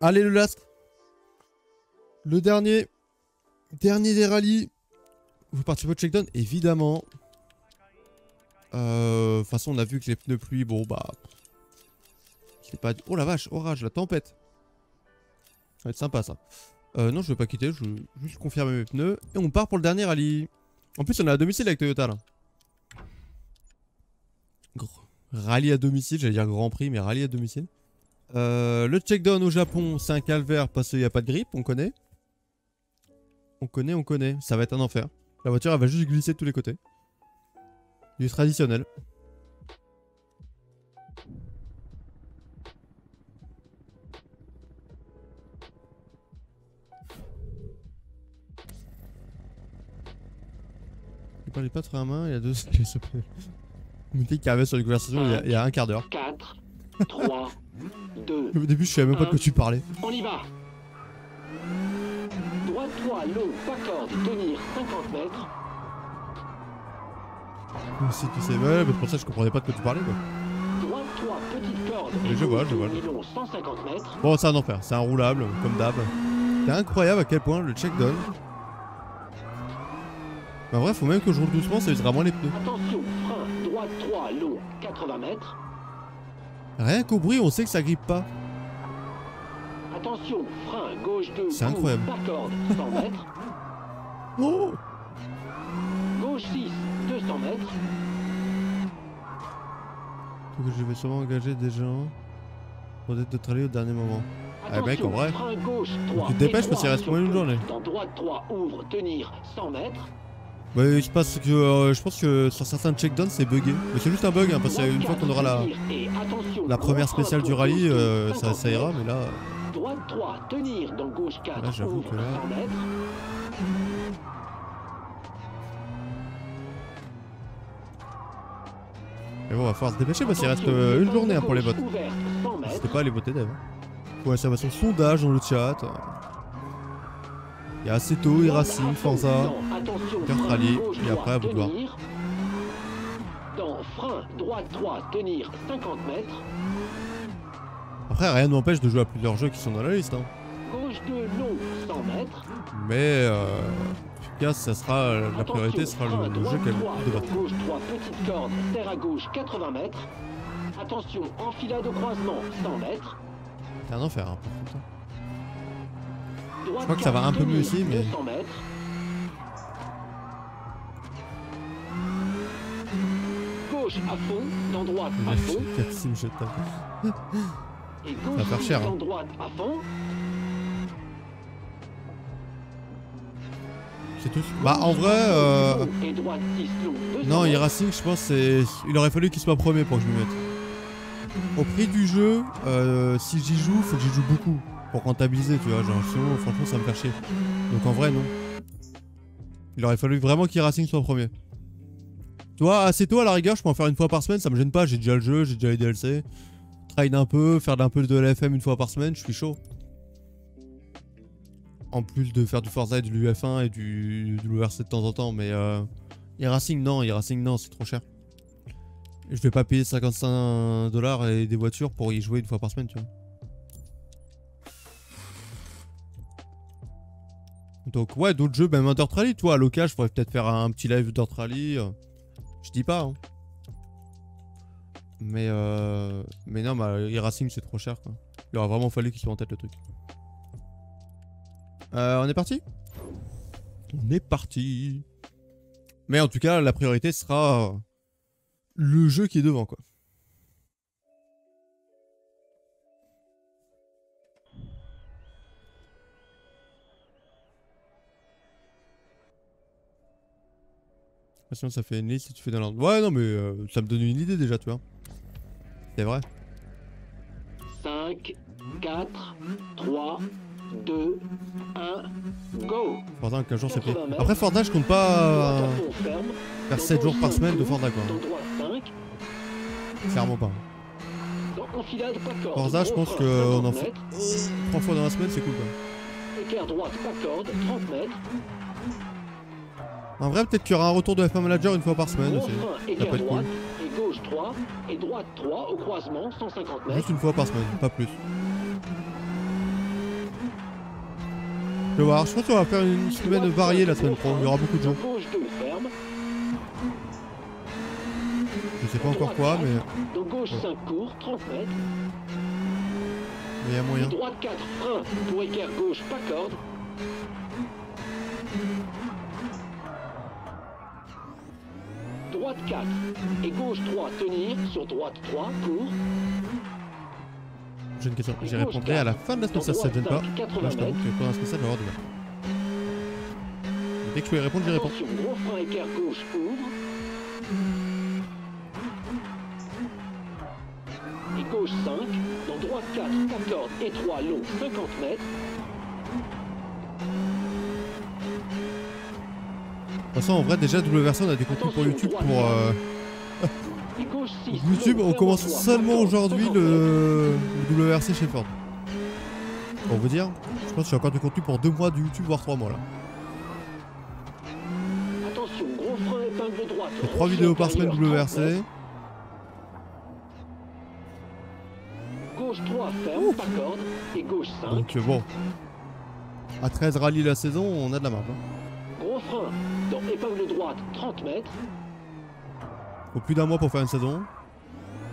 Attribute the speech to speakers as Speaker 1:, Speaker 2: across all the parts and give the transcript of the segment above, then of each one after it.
Speaker 1: Allez, le last. Le dernier. Dernier des rallyes. Vous participez au checkdown Évidemment. Euh, de toute façon, on a vu que les pneus pluie, bon bah... Pas... Oh la vache, orage, la tempête. Ça va être sympa ça. Euh, non, je vais pas quitter, je veux juste confirmer mes pneus. Et on part pour le dernier rallye. En plus, on est à domicile avec Toyota là. Rallye à domicile, j'allais dire Grand Prix, mais rallye à domicile. Euh, le checkdown au Japon, c'est un calvaire parce qu'il n'y a pas de grippe, on connaît. On connaît, on connaît. Ça va être un enfer. La voiture, elle va juste glisser de tous les côtés. Du traditionnel. Il parlait pas très à main, il y a deux... Qui arrivait sur les conversations il y a un quart d'heure.
Speaker 2: 4, 3, 2.
Speaker 1: Au début, je savais même pas de quoi tu parlais.
Speaker 2: On y va Droite 3, l'eau, pas corde, tenir 50 mètres.
Speaker 1: Si tu sais, ouais, mais pour ça, je comprenais pas de quoi tu parlais, quoi.
Speaker 2: Droite 3, petite corde.
Speaker 1: Je vois, je vois.
Speaker 2: Nylon 150 mètres.
Speaker 1: Bon, c'est un enfer, c'est un roulable, comme d'hab. C'est incroyable à quel point le check down. En vrai, faut même que je roule doucement, ça usera moins les pneus.
Speaker 2: Attention, frein, droite 3, long, 80 mètres.
Speaker 1: Rien qu'au bruit, on sait que ça grippe pas.
Speaker 2: Attention, frein, gauche 2,
Speaker 1: C'est incroyable.
Speaker 2: pas corde, 100 mètres.
Speaker 1: Oh
Speaker 2: Gauche 6, 200 mètres.
Speaker 1: Donc je vais sûrement engager des gens pour être de travailler au dernier moment. Ah mec, en vrai.
Speaker 2: Frein gauche 3,
Speaker 1: Tu te dépêches parce qu'il reste moins
Speaker 2: droite,
Speaker 1: journée.
Speaker 2: Dans droite 3, ouvre, tenir 100 mètres.
Speaker 1: Ouais, je pense que euh, je pense que sur certains checkdowns c'est bugué. Mais c'est juste un bug hein, parce qu'une fois qu'on aura la, la première spéciale du rallye, euh,
Speaker 2: 2,
Speaker 1: ça, ça
Speaker 2: 50
Speaker 1: ira, mais là.
Speaker 2: Droite 3, tenir dans gauche 4,
Speaker 1: Là, j'avoue que là-
Speaker 2: 100 mètres.
Speaker 1: Mais bon, on va falloir se dépêcher parce qu'il reste euh, une journée hein, pour les votes.
Speaker 2: Ouverte, 100 mètres.
Speaker 1: N'hésitez pas à aller voter d'ailleurs. Pour l'information sondage dans le chat. Il y a Aceto, Iracing, Forza.
Speaker 2: Frein,
Speaker 1: Rally, et après, à vous de voir.
Speaker 2: Dans frein, droite 3, tenir 50 mètres.
Speaker 1: Après, rien ne m'empêche de jouer à plusieurs jeux qui sont dans la liste. Hein.
Speaker 2: Gauche 2, long, 100 mètres.
Speaker 1: Mais euh, en tout cas, ça sera, la priorité sera le, le jeu
Speaker 2: droite
Speaker 1: qui a le
Speaker 2: 3,
Speaker 1: plus de votes.
Speaker 2: Gauche 3, petite corde, serre à gauche 80 mètres. Attention, enfilade au croisement 100 mètres.
Speaker 1: C'est un enfer. Hein, par contre.
Speaker 2: Droite
Speaker 1: crois que ça va
Speaker 2: 4,
Speaker 1: un peu mieux ici, mais-
Speaker 2: 200 mètres. Gauche à fond, dans droite à fond.
Speaker 1: Cassim, je tape.
Speaker 2: Et
Speaker 1: va
Speaker 2: gauche
Speaker 1: faire
Speaker 2: six,
Speaker 1: cher, hein.
Speaker 2: dans droite à fond.
Speaker 1: C'est tout. Bah, en vrai, euh,
Speaker 2: Et droite 6 long, 200
Speaker 1: non. Iracing, je pense, c'est, il aurait fallu qu'il soit premier pour que je me mette. Au prix du jeu, euh, si j'y joue, faut que j'y joue beaucoup pour rentabiliser, tu vois. Genre, sinon, franchement, ça me fait chier. Donc en vrai, non. Il aurait fallu vraiment qu'Iracing soit premier. Tu vois, assez tôt à la rigueur, je peux en faire une fois par semaine, ça me gêne pas. J'ai déjà le jeu, j'ai déjà les DLC. Trade un peu, faire un peu de LFM une fois par semaine, je suis chaud. En plus de faire du Forza et de l'UF1 et du, du de temps en temps, mais euh, e-racing non, e-racing non, c'est trop cher. Je vais pas payer 55 dollars et des voitures pour y jouer une fois par semaine, tu vois. Donc ouais, d'autres jeux, même un Dirt Rally, toi, à l'occasion, je pourrais peut-être faire un petit live Dirt euh, Je dis pas, hein. Mais euh... Mais non, bah, e-racing c'est trop cher, quoi. Il aurait vraiment fallu qu'il soit en tête le truc. Euh, on est parti? On est parti. Mais en tout cas, la priorité sera le jeu qui est devant, quoi. Sinon, ça fait une liste si tu fais dans l'ordre. Ouais, non, mais euh, ça me donne une idée déjà, tu vois. C'est vrai.
Speaker 2: 5, 4, 3, 2, 1, go
Speaker 1: Forza, 15 jours, c'est pris.
Speaker 2: 80 mètres.
Speaker 1: Après, Forza, je compte pas euh, faire
Speaker 2: Dans
Speaker 1: 7 jours par semaine de Forza, quoi.
Speaker 2: Dans droite 5.
Speaker 1: Clairement pas. Forza, je pense qu'on
Speaker 2: 50
Speaker 1: en fait
Speaker 2: mètres.
Speaker 1: 3 fois dans la semaine, c'est cool, quoi.
Speaker 2: Éclair droite, pas corde, 30 mètres.
Speaker 1: En vrai, peut-être qu'il y aura un retour de F1 Manager une fois par semaine Ça peut être cool.
Speaker 2: Et gauche 3. Et droite 3 au croisement, 150 mètres.
Speaker 1: Juste une fois par semaine, pas plus. Je vais voir, je pense qu'on va faire une semaine variée la semaine pro. Il y aura beaucoup de gens.
Speaker 2: gauche 2, ferme.
Speaker 1: Je sais pas encore quoi, mais
Speaker 2: Dans gauche 5, court, 30 mètres.
Speaker 1: mais il y a moyen.
Speaker 2: Droite 4, frein. Pour équerre gauche, pas corde. Droite 4 et gauche 3, tenir. Sur droite 3, court.
Speaker 1: J'ai une question. J'y répondrai à la fin de la semaine, ça, ça te gêne pas. Là, je t'avoue que pendant message, je vais avoir du mal. Dès que je peux y répondre, j'y réponds.
Speaker 2: Gros frein gauche, ouvre. Et gauche 5. Dans droite 4, pas corde, étroit, long, 50 mètres.
Speaker 1: Toute façon, en vrai, déjà, WRC, on a des contenus pour YouTube pour. euh,
Speaker 2: Et gauche 6.
Speaker 1: YouTube, on commence seulement aujourd'hui le, le WRC chez Ford. Pour vous dire, je pense que j'ai encore du contenu pour deux mois de YouTube, voire trois mois là.
Speaker 2: Attention, gros frein épingle droite.
Speaker 1: Trois vidéos par semaine WRC.
Speaker 2: Gauche 3, ferme, pas corde. Et gauche 5.
Speaker 1: Donc bon. À 13 rallyes la saison, on a de la marge. Hein.
Speaker 2: Gros frein. Dans épingle droite, 30 mètres.
Speaker 1: Faut plus d'un mois pour faire une saison.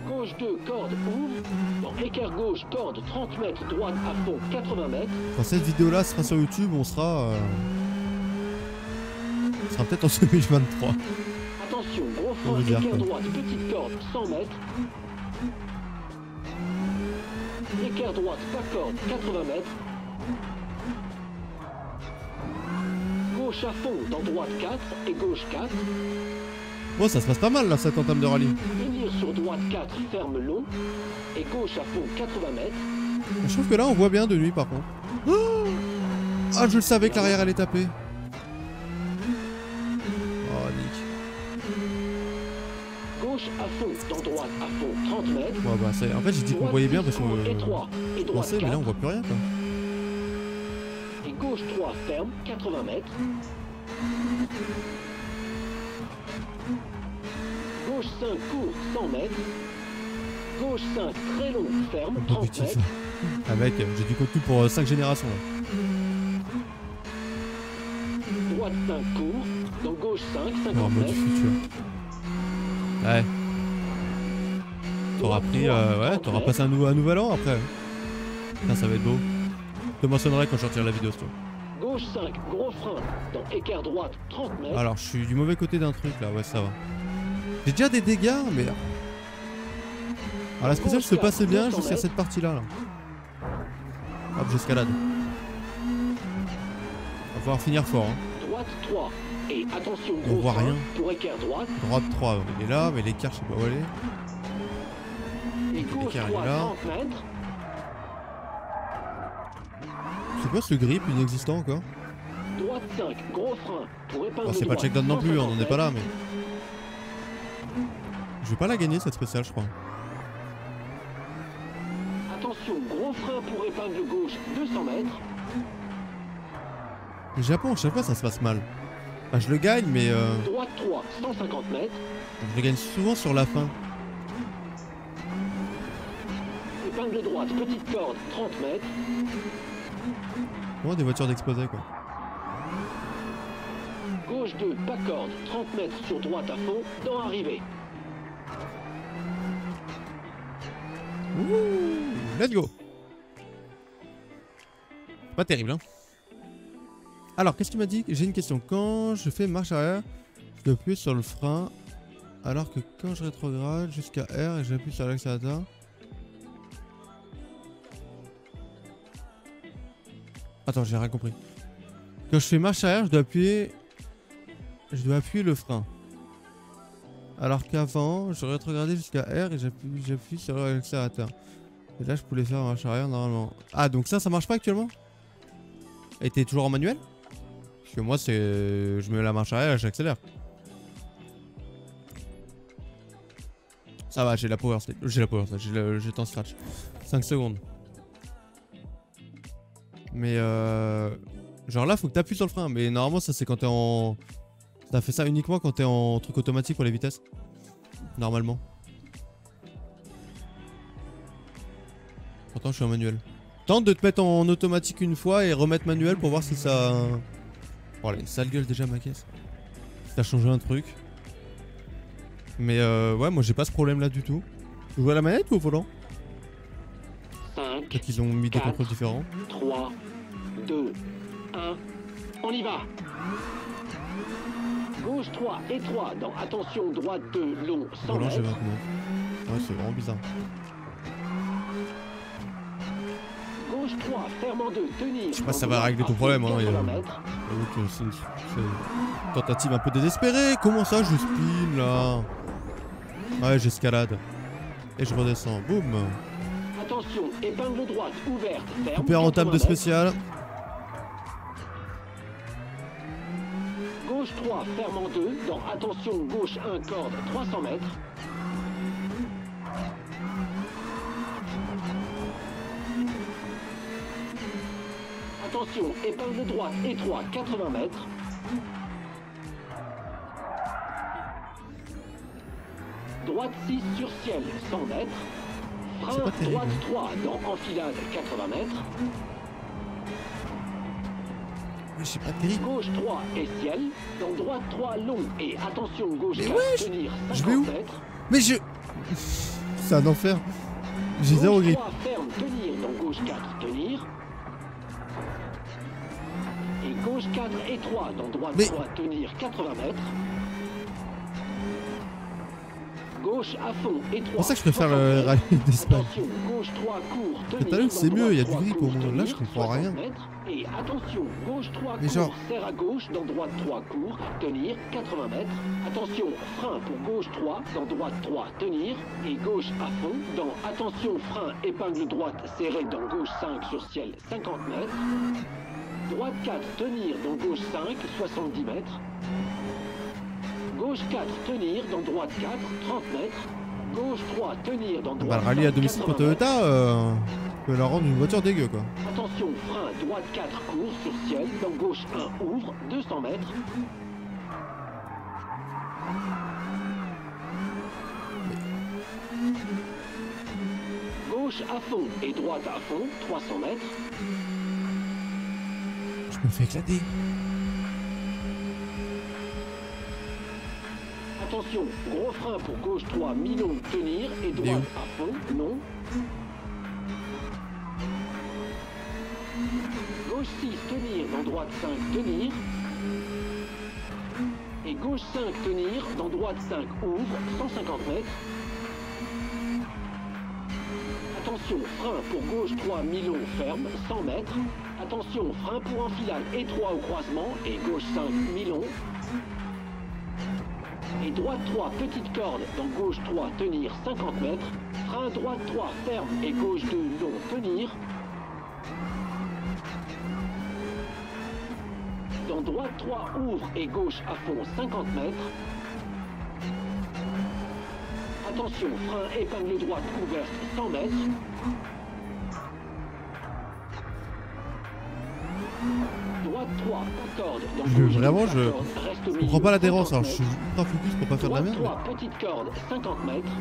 Speaker 2: Gauche 2, corde, ouvre. Dans équerre gauche, corde, 30 mètres. Droite à fond, 80 mètres.
Speaker 1: Quand cette vidéo là sera sur YouTube, on sera. euh, On sera peut-être en 2023.
Speaker 2: Attention, gros frein,
Speaker 1: dire
Speaker 2: équerre droite, petite corde, 100 mètres. Équerre droite, pas corde, 80 mètres. Gauche à fond, dans droite 4 et gauche 4.
Speaker 1: Bon, ça se passe pas mal là, cette entame de rallye.
Speaker 2: Tenir sur droite 4, ferme long. Et gauche à fond, 80 mètres.
Speaker 1: Je trouve que là, on voit bien de nuit par contre. Oh ah, je le savais que l'arrière allait taper. Oh, Nick.
Speaker 2: Gauche à fond, dans droite à fond, 30 mètres.
Speaker 1: Ouais, bah, en fait, j'ai dit qu'on voyait bien parce qu'on
Speaker 2: étroit. Et droite
Speaker 1: mais là, on
Speaker 2: 4.
Speaker 1: voit plus rien quoi.
Speaker 2: Et gauche 3, ferme, 80 mètres. Gauche 5, court, 100 mètres. Gauche 5, très long, ferme, 30
Speaker 1: Objectif.
Speaker 2: mètres.
Speaker 1: Ah, mec, j'ai du contenu pour 5 générations là.
Speaker 2: Droite 5, court. Dans gauche 5,
Speaker 1: Non, en
Speaker 2: 50
Speaker 1: mode
Speaker 2: mètres.
Speaker 1: futur. Ouais, t'auras pris.
Speaker 2: 3,
Speaker 1: euh, ouais,
Speaker 2: 30
Speaker 1: t'auras passé un, nouveau, un nouvel an après. Putain, ça va être beau. Je te mentionnerai quand je sortirai la vidéo, tu veux.
Speaker 2: Gauche 5, gros frein. Dans droite, 30 mètres.
Speaker 1: Alors, je suis du mauvais côté d'un truc là, ouais, ça va. J'ai déjà des dégâts, mais. Alors, la spéciale se passait bien jusqu'à cette partie là. là. Hop, j'escalade. On va pouvoir finir fort. Hein.
Speaker 2: Droite 3. Et attention,
Speaker 1: On
Speaker 2: gros
Speaker 1: voit
Speaker 2: frein
Speaker 1: rien.
Speaker 2: pour équerre droite.
Speaker 1: Droite 3, il est là, mais l'écart, je sais pas où
Speaker 2: gauche
Speaker 1: L'écart, il est
Speaker 2: 3,
Speaker 1: là.
Speaker 2: 30 mètres.
Speaker 1: C'est quoi ce grip inexistant encore
Speaker 2: Droite 5, gros frein pour épingle
Speaker 1: Bon, C'est pas checkdown non plus, on en est pas là,
Speaker 2: 150
Speaker 1: mais. Je vais pas la gagner cette spéciale, je crois.
Speaker 2: Attention, gros frein pour épingle gauche, 200 mètres.
Speaker 1: Le Japon, à chaque fois, ça se passe mal. Enfin, je le gagne, mais euh,
Speaker 2: Droite 3, 150 mètres.
Speaker 1: je le gagne souvent sur la fin.
Speaker 2: Épingle droite, petite corde, 30 mètres.
Speaker 1: Comment des voitures d'exposé, quoi.
Speaker 2: Gauche 2, pas corde, 30 mètres sur droite à fond, dans arrivée.
Speaker 1: Ouh, let's go Pas terrible, hein Alors, qu'est-ce qu'il m'a dit? J'ai une question. Quand je fais marche arrière, je dois appuyer sur le frein, alors que quand je rétrograde jusqu'à R et j'appuie sur l'accélérateur... Attends, j'ai rien compris. Quand je fais marche arrière, je dois appuyer... Je dois appuyer le frein. Alors qu'avant, je rétrogradais jusqu'à R et j'appuie sur l'accélérateur. Et là, je pouvais faire marche arrière normalement. Ah, donc ça, ça marche pas actuellement? Et t'es toujours en manuel? Parce que moi, c'est. Je mets la marche arrière et j'accélère. Ça va, j'ai la power state. J'ai la power j'ai le temps scratch. 5 secondes. Mais euh. Genre là, faut que t'appuies sur le frein. Mais normalement, ça, c'est quand t'es en. T'as fait ça uniquement quand t'es en truc automatique pour les vitesses. Normalement. Pourtant, je suis en manuel. Tente de te mettre en automatique une fois et remettre manuel pour voir si ça. Oh, est sale gueule déjà ma caisse. Si t'as changé un truc. Mais euh, ouais, moi j'ai pas ce problème là du tout. Tu joues à la manette ou au volant?
Speaker 2: 5,
Speaker 1: Peut-être qu'ils ont mis des contrôles différents.
Speaker 2: 3, 2, 1. On y va Gauche 3, étroit dans attention droite 2, long 100
Speaker 1: Volant
Speaker 2: mètres.
Speaker 1: G29. Ouais, c'est vraiment bizarre.
Speaker 2: Gauche 3, fermant 2, tenir.
Speaker 1: sais pas si ça va régler ton problème, hein,
Speaker 2: 80
Speaker 1: il y a-
Speaker 2: mètres.
Speaker 1: J'avoue que c'est une, tentative un peu désespérée. Comment ça, je spin là? Ouais, j'escalade. Et je redescends. Boum.
Speaker 2: Attention, épingle droite ouverte, ferme.
Speaker 1: Coupé en table de
Speaker 2: 80 mètres.
Speaker 1: spécial.
Speaker 2: 3, fermant 2, dans attention gauche 1, corde 300 mètres. Attention, épingle droite étroit 80 mètres. Droite 6 sur ciel 100 mètres. Frein droite
Speaker 1: hein.
Speaker 2: 3 dans enfilade 80 mètres.
Speaker 1: Mais c'est pas terrible.
Speaker 2: Gauche 3 et ciel. Dans droite 3 long et attention gauche
Speaker 1: Mais
Speaker 2: 4
Speaker 1: wesh
Speaker 2: tenir
Speaker 1: Je
Speaker 2: 50
Speaker 1: vais où
Speaker 2: mètres.
Speaker 1: Mais je. C'est un enfer. J'ai zéro
Speaker 2: Gauche
Speaker 1: grip.
Speaker 2: 3 ferme tenir dans gauche 4 tenir. Et gauche 4 étroit dans droite
Speaker 1: Mais-
Speaker 2: 3 tenir 80 mètres. Gauche à fond étroit.
Speaker 1: C'est ça que je préfère
Speaker 2: 60
Speaker 1: le rallye d'Espagne.
Speaker 2: Attention, gauche 3 court,
Speaker 1: Mais
Speaker 2: tenir.
Speaker 1: t'as vu, c'est mieux, il y a du
Speaker 2: 3
Speaker 1: grip au moins. Là, je comprends
Speaker 2: 60
Speaker 1: rien.
Speaker 2: Et attention, gauche 3
Speaker 1: Mais
Speaker 2: court,
Speaker 1: genre-
Speaker 2: serre à gauche, dans droite 3 court, tenir 80 mètres. Attention, frein pour gauche 3, dans droite 3, tenir. Et gauche à fond, dans attention, frein, épingle droite, serré dans gauche 5 sur ciel, 50 mètres. Droite 4, tenir dans gauche 5, 70 mètres. Gauche 4, tenir dans droite 4, 30 mètres. Gauche 3, tenir dans
Speaker 1: Bah,
Speaker 2: droite
Speaker 1: le rallye à
Speaker 2: 5,
Speaker 1: domicile pour
Speaker 2: 80 mètres.
Speaker 1: Toyota, euh, peut leur rendre une voiture dégueu quoi.
Speaker 2: Attention, frein, droite 4, court sur ciel, dans gauche 1, ouvre, 200 mètres. Gauche à fond et droite à fond, 300 mètres.
Speaker 1: Je me fais éclater.
Speaker 2: Attention, gros frein pour gauche 3, mi-long, tenir, et droite à fond, non. Gauche 6, tenir, dans droite 5, tenir. Et gauche 5, tenir, dans droite 5, ouvre, 150 mètres. Attention, frein pour gauche 3, mi-long, ferme, 100 mètres. Attention, frein pour enfilade étroit au croisement, et gauche 5, mi-long, et droite 3, petite corde, dans gauche 3, tenir 50 mètres. Frein droite 3, ferme et gauche 2, long, tenir. Dans droite 3, ouvre et gauche à fond 50 mètres. Attention, frein épingle droite ouverte 100 mètres. Droite 3, pas corde.
Speaker 1: Je- vraiment, je- Je comprends pas l'adhérence,
Speaker 2: 50
Speaker 1: alors je suis ultra focus pour pas faire de la merde.
Speaker 2: 3, petite corde, 50 mètres.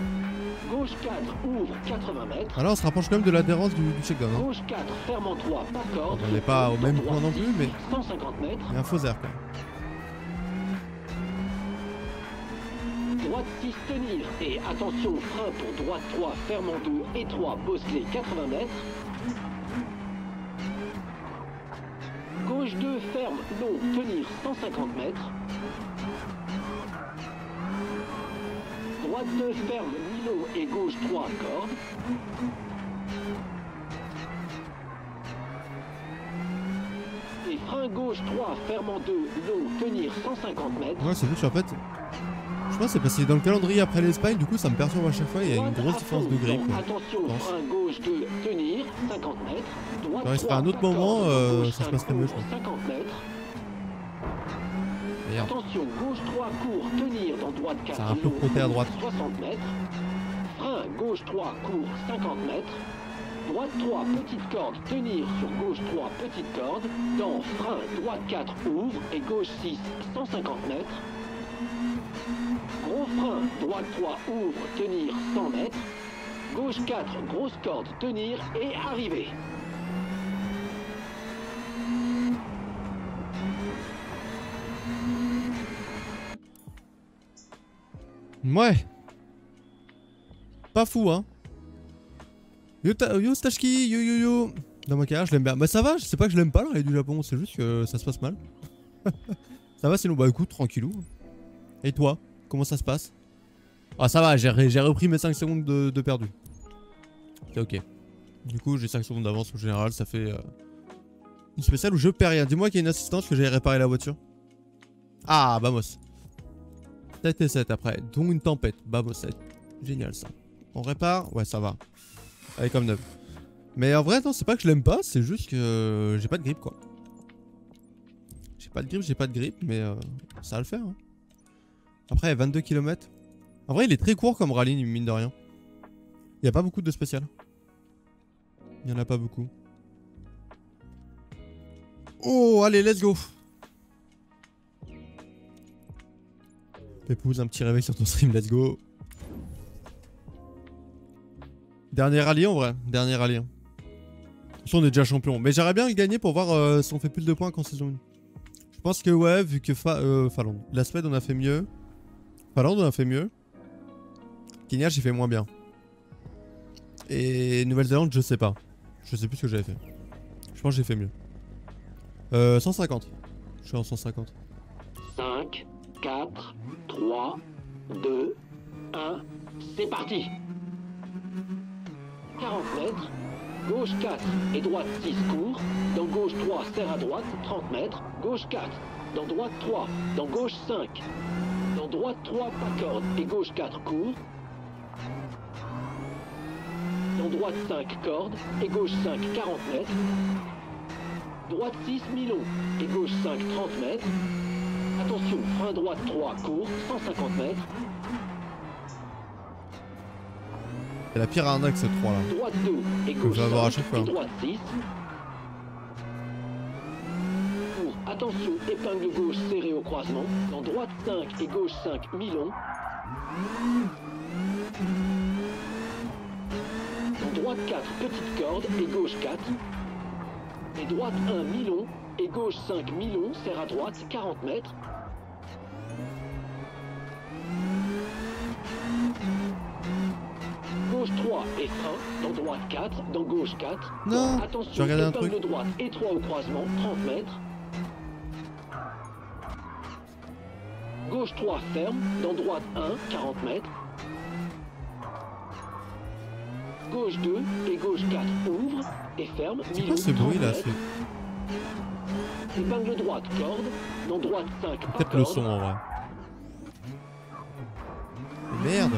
Speaker 2: Gauche 4, ouvre, 80 mètres.
Speaker 1: Alors on se rapproche quand même de l'adhérence du, du checkdown. Hein.
Speaker 2: Gauche 4, ferme en 3, pas corde.
Speaker 1: On n'est pas au même point non plus,
Speaker 2: 6,
Speaker 1: mais
Speaker 2: 150 mètres.
Speaker 1: il y a un faux air quoi.
Speaker 2: Droite 6, tenir. Et attention, frein pour droite 3, ferme en 2, étroit, bosselé, 80 mètres. Gauche 2, ferme, long, tenir, 150 mètres. Droite 2, ferme, mi-long et gauche 3, corde. Et frein gauche 3, ferme en 2, long, tenir, 150 mètres.
Speaker 1: Ouais, c'est juste en fait. Je pense que c'est parce que dans le calendrier après l'Espagne, du coup ça me perturbe à chaque fois, il y a une grosse différence de quoi.
Speaker 2: Attention, frein gauche 2, tenir, 50 mètres. Droite 3,
Speaker 1: à un autre moment, euh, ça se
Speaker 2: 5,
Speaker 1: passerait mieux, je pense.
Speaker 2: 50 mètres.
Speaker 1: Merde.
Speaker 2: Attention, gauche 3, court, tenir dans droite 4.
Speaker 1: Ça a un peu frotté à droite.
Speaker 2: 60 mètres. Frein gauche 3, court, 50 mètres. Droite 3, petite corde, tenir sur gauche 3, petite corde. Dans frein, droite 4, ouvre et gauche 6, 150 mètres. Gros frein, droite 3, ouvre, tenir 100 mètres. Gauche 4, grosse corde, tenir et arriver.
Speaker 1: Ouais. Pas fou, hein. Yo, yo Stashki, yo yo yo. Dans ma carrière, je l'aime bien. Bah ça va, je sais pas que je l'aime pas le du Japon, c'est juste que ça se passe mal. ça va sinon, bah écoute, tranquillou. Et toi? Comment ça se passe? Ah ça va, j'ai re- j'ai repris mes 5 secondes de, perdu. C'est ok. Du coup, j'ai 5 secondes d'avance en général, ça fait... euh, une spéciale où je perds rien. Dis-moi qu'il y a une assistante que j'ai réparé la voiture. Ah, vamos. 7 et 7 après, dont une tempête. Vamos 7. Génial ça. On répare? Ouais, ça va. Est comme neuf. Mais en vrai, non, c'est pas que je l'aime pas, c'est juste que euh, j'ai pas de grippe quoi. J'ai pas de grippe, j'ai pas de grippe, mais euh, ça va le faire. hein. Après, 22 km. En vrai, il est très court comme rallye, mine de rien. Il y a pas beaucoup de spécial. Il y en a pas beaucoup. Oh, allez, let's go. Pépouze, un petit réveil sur ton stream, let's go. Dernier rallye en vrai, dernier rallye. façon, on est déjà champion. Mais j'aimerais bien gagner pour voir euh, si on fait plus de points qu'en saison 1. Je pense que ouais, vu que euh. La Suède, on a fait mieux. Finlande, on a fait mieux. Kenya, j'ai fait moins bien. Et Nouvelle-Zélande, je sais pas. Je sais plus ce que j'avais fait. Je pense que j'ai fait mieux. Euh, 150. Je suis en 150.
Speaker 2: 5, 4, 3, 2, 1, c'est parti 40 mètres, gauche 4 et droite 6 court, dans gauche 3 serre à droite, 30 mètres, gauche 4, dans droite 3, dans gauche 5, dans droite 3 pas corde et gauche 4 court, dans droite 5 cordes et gauche 5 40 mètres, droite 6 mi-long et gauche 5 30 mètres, Attention, frein droite 3 court, 150 mètres.
Speaker 1: C'est la pire arnaque cette 3 là.
Speaker 2: Droite 2 et gauche
Speaker 1: je vais avoir à
Speaker 2: 5
Speaker 1: chaque fois.
Speaker 2: et droite 6. Attention, épingle gauche serrée au croisement. Dans droite 5 et gauche 5 mi-long. Dans droite 4 petite corde et gauche 4. Et droite 1 mi-long et gauche 5 mi-long serre à droite 40 mètres. Gauche 3 et frein, dans droite 4, dans gauche 4.
Speaker 1: Non,
Speaker 2: Attention,
Speaker 1: j'ai regardé un
Speaker 2: droite étroit au croisement, 30 mètres. Gauche 3 ferme, dans droite 1, 40 mètres. Gauche 2 et gauche 4 ouvre et ferme,
Speaker 1: C'est quoi ce bruit
Speaker 2: 30
Speaker 1: là
Speaker 2: Épingle droite corde, dans droite 5 pas
Speaker 1: peut-être le son en vrai. Merde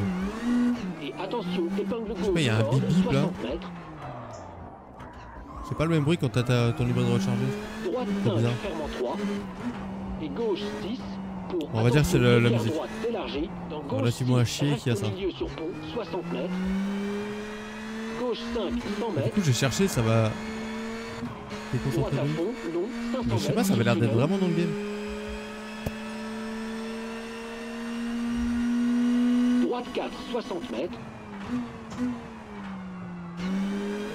Speaker 2: Et attention, épingle gauche
Speaker 1: il y a un bip bip, là.
Speaker 2: 60 mètres.
Speaker 1: C'est pas le même bruit quand t'as ta- ton livre de recharger.
Speaker 2: Droite
Speaker 1: C'est
Speaker 2: 5,
Speaker 1: bizarre.
Speaker 2: ferme en 3. Et gauche 6 pour.
Speaker 1: On va dire que c'est la
Speaker 2: attention,
Speaker 1: musique. Relativement à
Speaker 2: 6,
Speaker 1: chier qui a ça.
Speaker 2: milieu sur pont, 60 mètres. Gauche 5, 100
Speaker 1: Du coup j'ai cherché, ça va...
Speaker 2: 500
Speaker 1: Mais je sais pas, ça avait l'air d'être vraiment dans le game.
Speaker 2: Droite 4, 60 mètres.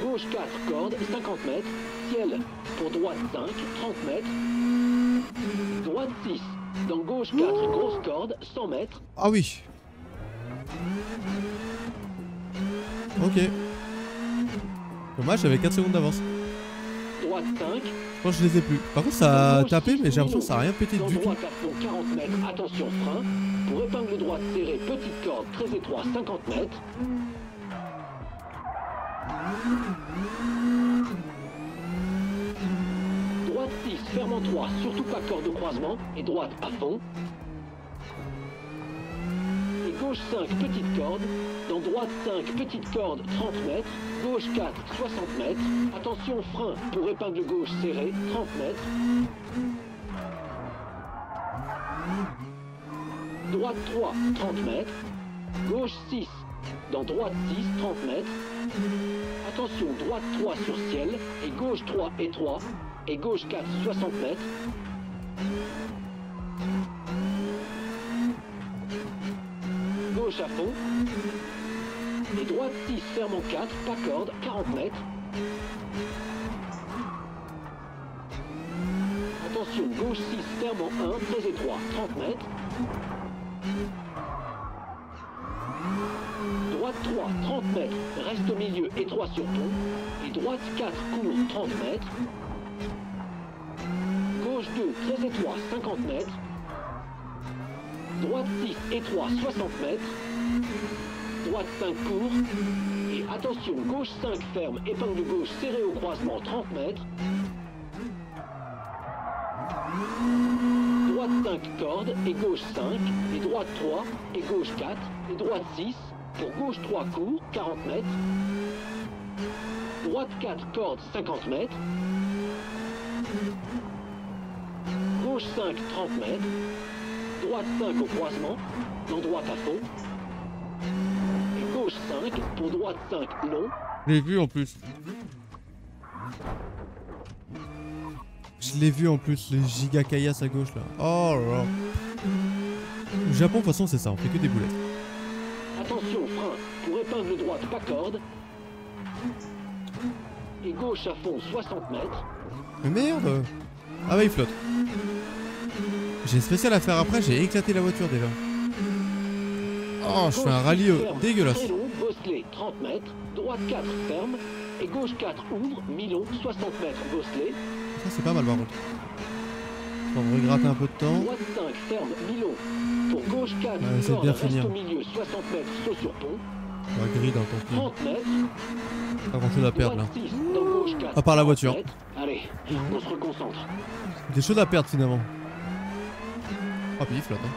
Speaker 2: Gauche 4, corde, 50 mètres. Ciel pour droite 5, 30 mètres. Droite 6, dans gauche 4, grosse corde, 100 mètres.
Speaker 1: Ah oui Ok. Dommage, j'avais 4 secondes d'avance.
Speaker 2: Droite 5,
Speaker 1: Je pense que je les ai plus. Par contre ça a tapé mais j'ai l'impression que ça a rien pété du tout.
Speaker 2: droite à fond 40 mètres, attention frein. Pour épingle droite serrée, petite corde, très étroit, 50 mètres. Droite 6, ferme en 3, surtout pas corde de croisement. Et droite à fond. Et gauche 5, petite corde. Dans droite 5, petite corde, 30 mètres. Gauche 4, 60 mètres. Attention frein pour épingle gauche serrée, 30 mètres. Droite 3, 30 mètres. Gauche 6. Dans droite 6, 30 mètres. Attention, droite 3 sur ciel. Et gauche 3 étroit et gauche 4, 60 mètres. Gauche à fond. Et droite 6, ferme en 4, pas corde, 40 mètres. Attention, gauche 6, ferme 1, très étroit, 30 mètres. Droite 3, 30 mètres, reste au milieu, étroit sur pont. Et droite 4, court, 30 mètres. Gauche 2 très étroit 50 mètres. Droite 6 étroit 60 mètres. Droite 5 court. Et attention, gauche 5 ferme, épingle gauche serrée au croisement 30 mètres. Droite 5 cordes et gauche 5, et droite 3 et gauche 4, et droite 6, pour gauche 3 court 40 mètres. Droite 4 cordes 50 mètres. Gauche 5 30 mètres. Droite 5 au croisement, dans droite à fond. Et gauche 5 pour droite 5 long.
Speaker 1: Je l'ai vu en plus. Je l'ai vu en plus, les giga à gauche là. Oh là là. Au Japon, de toute façon, c'est ça, on fait que des boulettes.
Speaker 2: Attention, frein pour épingle droite, pas corde. Et gauche à fond 60 mètres.
Speaker 1: Mais merde Ah bah il flotte. J'ai une spéciale à faire après, j'ai éclaté la voiture déjà. Oh, je fais un rallye euh, dégueulasse.
Speaker 2: Très long, bosselet 30 mètres. Droite 4 ferme. Et gauche 4 ouvre, mi-long 60 mètres bosselet.
Speaker 1: Ça c'est pas mal par contre. On va regratter un peu de temps.
Speaker 2: Droite 5 ferme, mi-long. Pour gauche 4
Speaker 1: Ouais, c'est
Speaker 2: corde,
Speaker 1: bien
Speaker 2: reste
Speaker 1: finir.
Speaker 2: au milieu 60 mètres saut sur pont.
Speaker 1: On va grid dans ton
Speaker 2: 30 mètres.
Speaker 1: Pas grand chose à perdre là.
Speaker 2: Droite 6 dans gauche 4.
Speaker 1: À part la voiture.
Speaker 2: 30 mètres. Allez, on se reconcentre.
Speaker 1: Des choses à perdre finalement. Oh puis il flotte hein.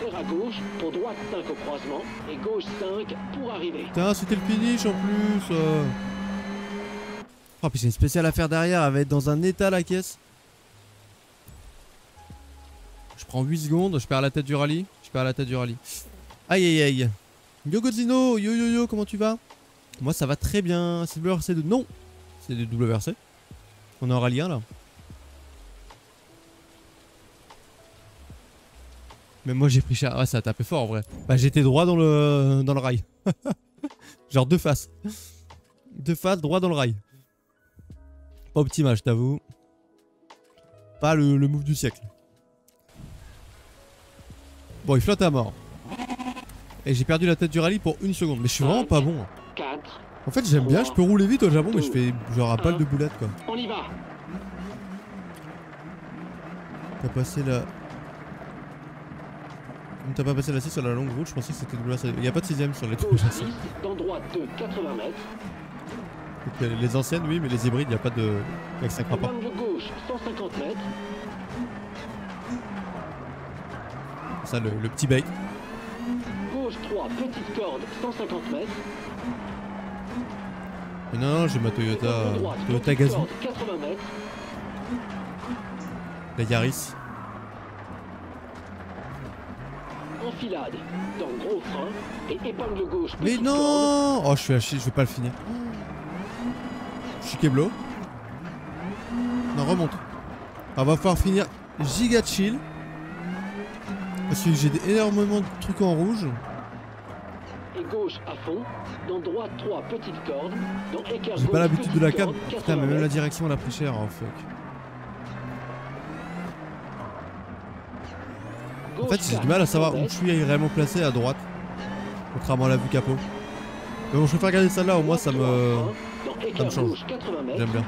Speaker 2: Faire à gauche pour droite 5 au croisement. Et gauche 5 pour arriver.
Speaker 1: Putain, c'était le finish en plus. euh. Oh, puis j'ai une spéciale à faire derrière. Elle va être dans un état la caisse. Je prends 8 secondes. Je perds la tête du rallye. Je perds la tête du rallye. Aïe aïe aïe. Yo Godzino, yo yo yo, comment tu vas? Moi ça va très bien. C'est le WRC2. Non C'est du WRC. On est en rallye 1 là. Mais moi j'ai pris cher. Ouais, ça a tapé fort en vrai. Bah j'étais droit dans le dans le rail. Genre deux faces. Deux faces droit dans le rail. Pas optimal, je t'avoue. Pas le, le move du siècle. Bon, il flotte à mort. Et j'ai perdu la tête du rallye pour une seconde. Mais je suis vraiment pas bon.
Speaker 2: 4.
Speaker 1: En fait, j'aime bien, je peux rouler vite au Japon, mais je fais genre à balle de boulettes quoi.
Speaker 2: On y va.
Speaker 1: T'as passé la. Comme t'as pas passé la 6 sur la longue route, je pensais que c'était WRC. Il y a pas de 6ème sur les.
Speaker 2: 6 dans droite 2 80 mètres.
Speaker 1: Donc, Les anciennes, oui, mais les hybrides, il y a pas de. Avec 5 rapports.
Speaker 2: Épingle gauche 150 mètres.
Speaker 1: Ça, le, le petit bait.
Speaker 2: Gauche 3 petite corde 150 mètres.
Speaker 1: Mais non, non, j'ai ma Toyota.
Speaker 2: Droite,
Speaker 1: Toyota Gazoo.
Speaker 2: corde 80 mètres.
Speaker 1: La Yaris.
Speaker 2: Enfilade dans gros frein. Et épingle gauche
Speaker 1: Mais non Oh, je suis à chier, je vais pas le finir. Chiqueblo. Non, remonte. On va falloir finir giga chill. Parce que j'ai énormément de trucs en rouge.
Speaker 2: Et gauche à fond. Dans droite 3 petites cordes. Dans écart
Speaker 1: J'ai pas l'habitude de la cam. Putain,
Speaker 2: 80
Speaker 1: mais même la direction elle a pris cher. Oh fuck. En fait, j'ai du
Speaker 2: 4,
Speaker 1: mal à savoir
Speaker 2: 100
Speaker 1: où je suis réellement placé à droite. Contrairement à la vue capot. Mais bon, je préfère regarder celle-là, au moins ça me.
Speaker 2: Écart
Speaker 1: me change.
Speaker 2: gauche 80 mètres.
Speaker 1: J'aime bien.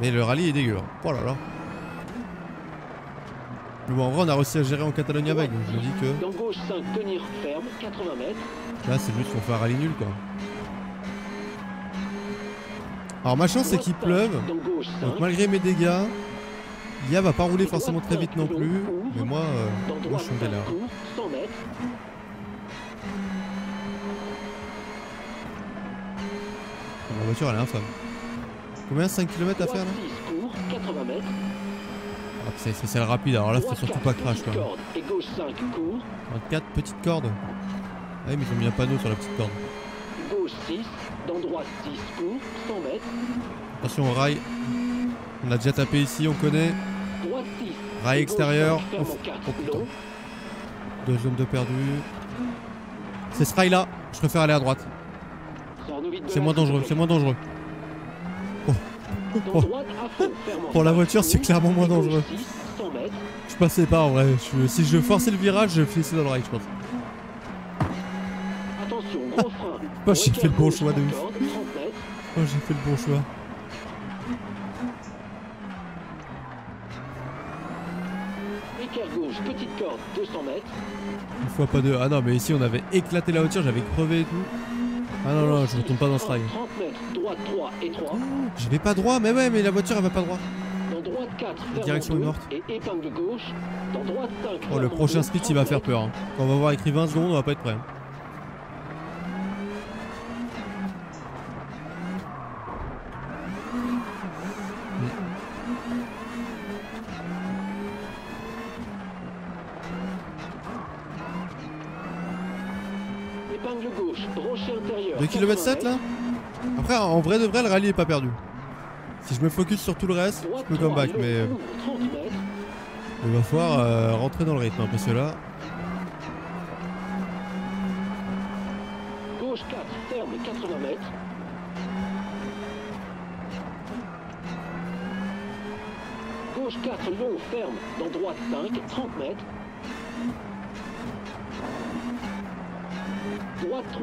Speaker 1: Mais le rallye est dégueu. hein. Oh là là. Mais bon, en vrai, on a réussi à gérer en Catalogne avec. Donc je me dis que
Speaker 2: Dans gauche 5 tenir ferme 80 mètres.
Speaker 1: là, c'est juste qu'on fait un rallye nul quoi. Alors, ma chance, c'est qu'il pleuve.
Speaker 2: Dans gauche 5.
Speaker 1: Donc, malgré mes dégâts, Ia va pas rouler forcément très vite non plus. Mais moi, euh, moi je suis en
Speaker 2: 5
Speaker 1: galère.
Speaker 2: court 100 mètres.
Speaker 1: La voiture, elle est infâme. Combien 5 km à faire là?
Speaker 2: 6 court 80 mètres.
Speaker 1: Ah, C'est celle rapide. Alors là, faut surtout
Speaker 2: 4,
Speaker 1: pas crash quoi.
Speaker 2: corde. Et gauche 5 court.
Speaker 1: 4 petites cordes. Ah oui, mais ont mis un panneau sur la petite corde.
Speaker 2: Gauche 6. Dans droite 6 court 100 mètres.
Speaker 1: Attention au rail. On a déjà tapé ici, on connaît.
Speaker 2: Droite 6.
Speaker 1: Rail extérieur.
Speaker 2: gauche 5, ferme
Speaker 1: Ouf.
Speaker 2: en 4
Speaker 1: Oh putain. Deux zones de perdu. C'est ce rail là. Je préfère aller à droite. C'est moins dangereux. C'est moins dangereux.
Speaker 2: Ferme en
Speaker 1: pour la voiture, c'est clairement moins dangereux.
Speaker 2: 6, 100 mètres.
Speaker 1: Je passais pas en vrai. Je- si je forçais le virage, je finissais dans le rail, je pense.
Speaker 2: Attention, gros frein.
Speaker 1: Oh, j'ai fait le bon choix de ouf.
Speaker 2: corde, 30 mètres.
Speaker 1: Oh, j'ai fait le bon choix.
Speaker 2: 200 mètres.
Speaker 1: Une fois pas deux. Ah non, mais ici on avait éclaté la voiture, j'avais crevé et tout. Ah non, non, je retourne pas dans ce rail.
Speaker 2: 30 mètres, droite 3 et 3.
Speaker 1: Je vais pas droit, mais ouais, mais la voiture elle va pas droit.
Speaker 2: Dans droite 4, ferme
Speaker 1: direction est morte.
Speaker 2: Et épingle gauche. Dans droite 5,
Speaker 1: Oh, le prochain split
Speaker 2: 30
Speaker 1: il va faire peur. hein. Quand on va voir écrit 20 secondes, on va pas être prêt. hein. Km 7 là Après, en vrai de vrai, le rallye est pas perdu. Si je me focus sur tout le reste, je peux come
Speaker 2: 3,
Speaker 1: back,
Speaker 2: long,
Speaker 1: mais
Speaker 2: ouvre, 30 mètres.
Speaker 1: il va falloir rentrer dans le rythme, hein, parce que là.
Speaker 2: Gauche 4, ferme 80 mètres. Gauche 4, long, ferme. Dans droite 5, 30 mètres.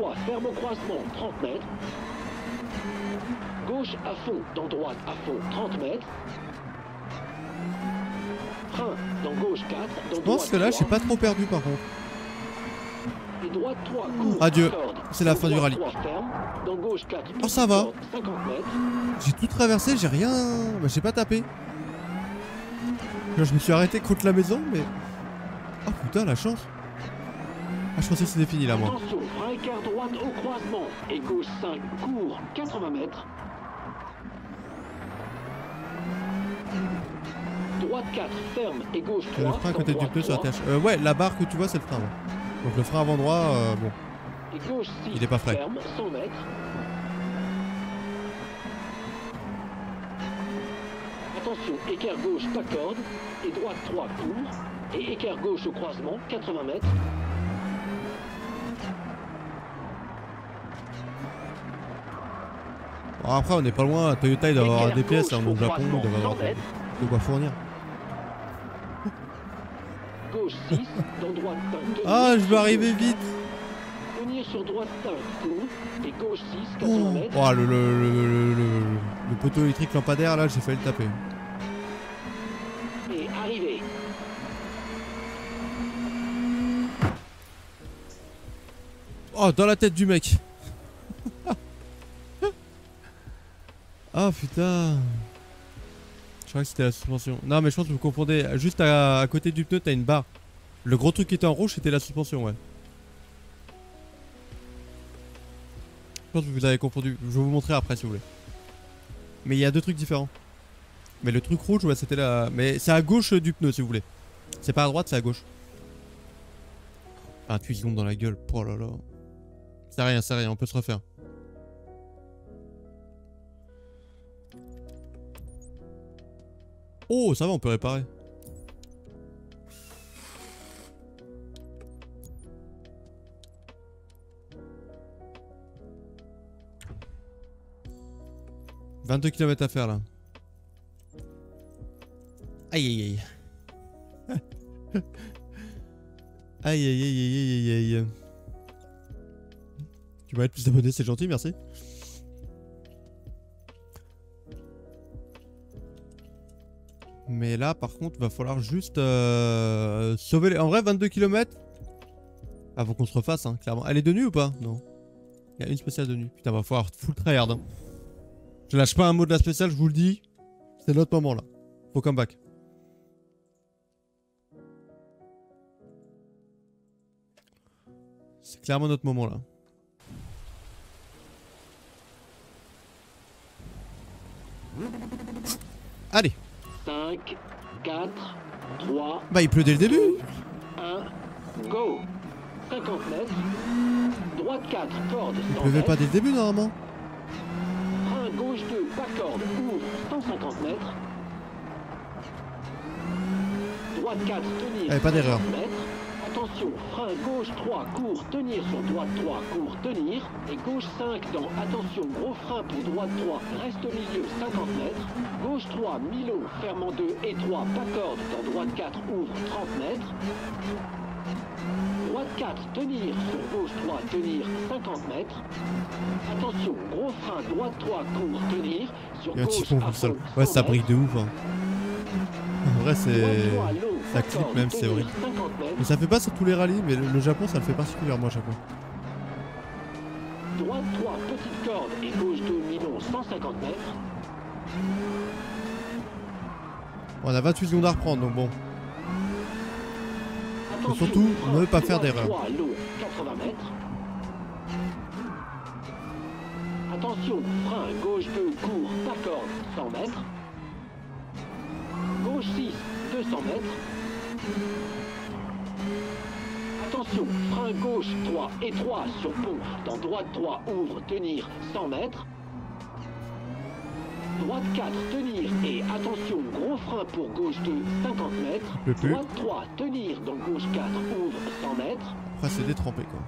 Speaker 2: Droite 3, ferme au croisement, 30 mètres. Gauche à fond, dans droite à fond, 30 mètres. Frein, dans gauche 4, dans
Speaker 1: Je pense que là, je
Speaker 2: 3.
Speaker 1: pas trop perdu par contre.
Speaker 2: Et droite 3, court,
Speaker 1: Adieu. C'est la fin du rallye.
Speaker 2: 3, ferme. Dans gauche 4,
Speaker 1: Oh, ça va.
Speaker 2: corde, 50 mètres.
Speaker 1: J'ai tout traversé, j'ai rien. Bah, j'ai pas tapé. Là, je me suis arrêté contre la maison, mais. Oh putain, la chance. Ah, je pensais que c'était fini là, moi.
Speaker 2: Écart droite au croisement. Et gauche 5, court, 80 mètres. Droite 4, ferme. Et gauche 3.
Speaker 1: Il y a le frein à côté du pneu sur la
Speaker 2: 3.
Speaker 1: tâche. Euh, ouais, la barre que tu vois, c'est le frein. ouais. Donc le frein avant droit, euh, bon.
Speaker 2: Et gauche 6,
Speaker 1: Il est pas frais.
Speaker 2: ferme, 100 mètres. Attention, écart gauche, pas corde. Et droite 3, court. Et écart gauche au croisement, 80 mètres.
Speaker 1: Bon, après, on n'est pas loin. Toyota, il doit avoir des pièces. Hein, au Japon, il doit avoir
Speaker 2: 100
Speaker 1: de, quoi fournir.
Speaker 2: Gauche 6, dans droite 5. tenir
Speaker 1: Ah, je veux arriver vite.
Speaker 2: 4. Tenir sur droite 5, court. Et gauche 6, 80
Speaker 1: Oh,
Speaker 2: mètres.
Speaker 1: Oh, le, le, le, le- le- le poteau électrique lampadaire, là, j'ai failli le taper.
Speaker 2: Et arrivé.
Speaker 1: Oh, dans la tête du mec. Ah putain. Je crois que c'était la suspension. Non, mais je pense que vous confondez. Juste à, côté du pneu, t'as une barre. Le gros truc qui était en rouge, c'était la suspension, ouais. Je pense que vous avez confondu. Je vais vous montrer après si vous voulez. Mais il y a deux trucs différents. Mais le truc rouge, ouais, c'était la. Mais c'est à gauche du pneu si vous voulez. C'est pas à droite, c'est à gauche. 28 secondes dans la gueule. Oh là là. C'est rien, c'est rien, on peut se refaire. Oh, ça va, on peut réparer. « 22 km à faire là. Aïe aïe aïe. aïe aïe aïe aïe aïe aïe. Tu vas être plus abonné, c'est gentil, merci. Mais là, par contre, va falloir juste euh, sauver les... En vrai, 22 km. Faut qu'on se refasse, hein, clairement. Elle est de nuit ou pas? Non. Il y a une spéciale de nuit. Putain, va falloir full tryhard. Hein. Je lâche pas un mot de la spéciale, je vous le dis. C'est notre moment là. Faut come back. C'est clairement notre moment là. Allez.
Speaker 2: 5, 4, 3,
Speaker 1: Bah il pleut dès le début.
Speaker 2: 1, go 50 mètres. Droite 4, corde,
Speaker 1: Il
Speaker 2: 100
Speaker 1: pleuvait pas dès le début normalement.
Speaker 2: Frein gauche 2, pas corde, ouvre, 150 mètres. Droite 4, tenir.
Speaker 1: Eh, pas d'erreur.
Speaker 2: 50 mètres. Attention, frein gauche 3, court, tenir sur droite 3, court, tenir. Et gauche 5 dans, attention, gros frein pour droite 3, reste au milieu, 50 mètres. Gauche 3, mi-long, ferme en 2 et 3, pas corde, dans droite 4, ouvre, 30 mètres. Droite 4, tenir. Sur gauche 3, tenir 50 mètres. Attention, gros frein, droite 3, court, tenir. Sur
Speaker 1: Il y a un
Speaker 2: gauche à fond,
Speaker 1: Ouais,
Speaker 2: 100
Speaker 1: ça brille de ouf. Hein. En vrai, c'est.
Speaker 2: Droite 3, long,
Speaker 1: ça
Speaker 2: 50,
Speaker 1: clique même, c'est horrible.
Speaker 2: 50 mètres.
Speaker 1: Mais ça fait pas sur tous les rallyes, mais le, Japon, ça le fait particulièrement à chaque fois.
Speaker 2: Droite 3, petite corde et gauche 2, mi-long, 150 mètres.
Speaker 1: On a 28 secondes à reprendre, donc bon.
Speaker 2: Attention,
Speaker 1: surtout, ne pas faire d'erreur.
Speaker 2: 3, long, 80 mètres. Attention, frein, gauche 2, court, pas corde, 100 mètres. Gauche 6, 200 mètres. Attention, frein gauche 3, étroit sur pont, dans droite 3, ouvre, tenir, 100 mètres. Droite 4, tenir et attention, gros frein pour gauche 2, 50 mètres.
Speaker 1: Le.
Speaker 2: Droite 3, tenir dans gauche 4, ouvre 100 mètres.
Speaker 1: Après, c'est détrempé, quoi.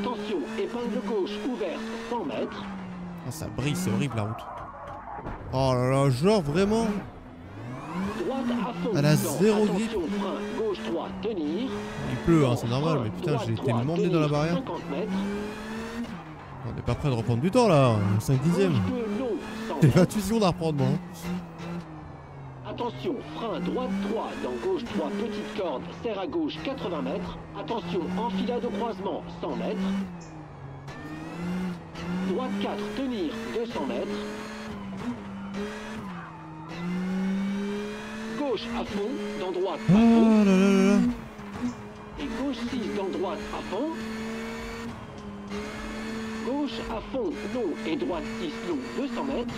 Speaker 2: Attention, épingle gauche ouverte 100 mètres.
Speaker 1: Ah, ça brille, c'est horrible la route. Oh là là, genre vraiment. Elle a zéro grip.
Speaker 2: frein gauche 3, tenir.
Speaker 1: Il pleut, hein, c'est normal, mais putain, j'ai été
Speaker 2: 3,
Speaker 1: emmené dans la barrière.
Speaker 2: 50 mètres.
Speaker 1: On est pas prêt de reprendre du temps là, 5 dixièmes.
Speaker 2: Gauche 2, long, 100
Speaker 1: J'ai
Speaker 2: mètres.
Speaker 1: 28 secondes à reprendre, moi. hein.
Speaker 2: Attention, frein droite 3 dans gauche 3, petite corde, serre à gauche 80 mètres. Attention, enfilade au croisement 100 mètres. Droite 4, tenir 200 mètres. Gauche à fond, dans droite à fond.
Speaker 1: là là là là.
Speaker 2: Et gauche 6 dans droite à fond. Gauche à fond, long et droite 6 long, 200 mètres.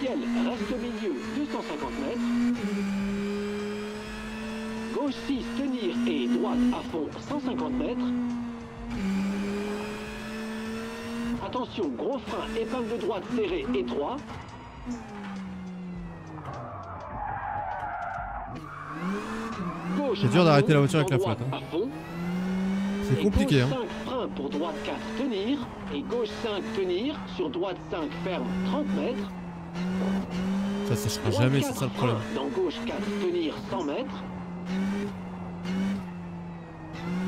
Speaker 2: Ciel reste au milieu, 250 mètres. Gauche 6, tenir et droite à fond, 150 mètres. Attention, gros frein, épingle droite serrée, étroit.
Speaker 1: C'est dur d'arrêter la voiture avec la flotte, hein. C'est compliqué,
Speaker 2: gauche
Speaker 1: hein.
Speaker 2: 5 frein pour droite 4 tenir. Et gauche 5 tenir. Sur droite 5 ferme 30 mètres.
Speaker 1: Ça séchera jamais,
Speaker 2: 4
Speaker 1: c'est ça le problème.
Speaker 2: Dans gauche 4 tenir 100 mètres.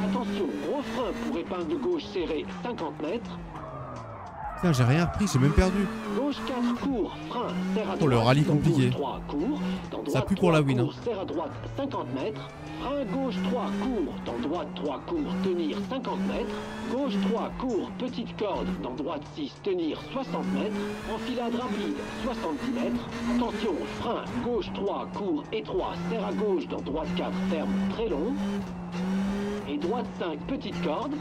Speaker 2: Attention, gros frein pour épingle gauche serrée 50 mètres.
Speaker 1: Putain, j'ai rien repris, j'ai même perdu.
Speaker 2: Gauche 4 court, frein, serre à droite.
Speaker 1: Oh, le rallye compliqué.
Speaker 2: Gauche 3 court, dans droite
Speaker 1: Ça pue pour la
Speaker 2: 3
Speaker 1: win,
Speaker 2: court, serre à droite 50 mètres. Frein gauche 3 court, dans droite 3 court, tenir 50 mètres. Gauche 3 court, petite corde, dans droite 6, tenir 60 mètres. Enfilade rapide, 70 mètres. Attention, frein gauche 3 court, étroit, serre à gauche, dans droite 4 ferme, très long. Et droite 5, petite corde.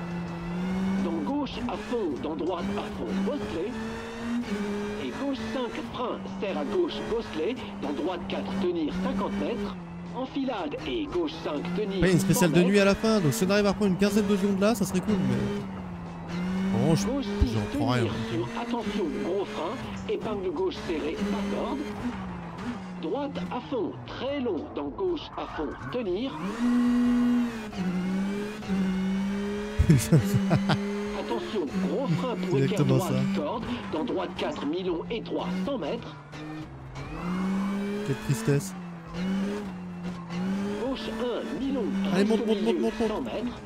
Speaker 2: Gauche à fond, dans droite à fond, bosselet. Et gauche 5, frein, serre à gauche, bosselet. Dans droite 4, tenir 50 mètres. Enfilade et gauche 5, tenir.
Speaker 1: Ouais, une spéciale
Speaker 2: 100
Speaker 1: de nuit à la fin, donc si on arrive à reprendre une quinzaine de secondes là, ça serait cool, mais. Bon, je
Speaker 2: Gauche 6,
Speaker 1: j'en prends rien.
Speaker 2: sur attention, gros frein, épingle gauche serrée, pas corde. Droite à fond, très long, dans gauche à fond, tenir. Attention, gros frein pour
Speaker 1: Exactement
Speaker 2: droite, corde. Dans droite 4, mi-long, étroit, 100 mètres.
Speaker 1: Quelle tristesse.
Speaker 2: Gauche 1, mi-long,
Speaker 1: Allez, monte, monte, monte, monte,
Speaker 2: 100 mètres.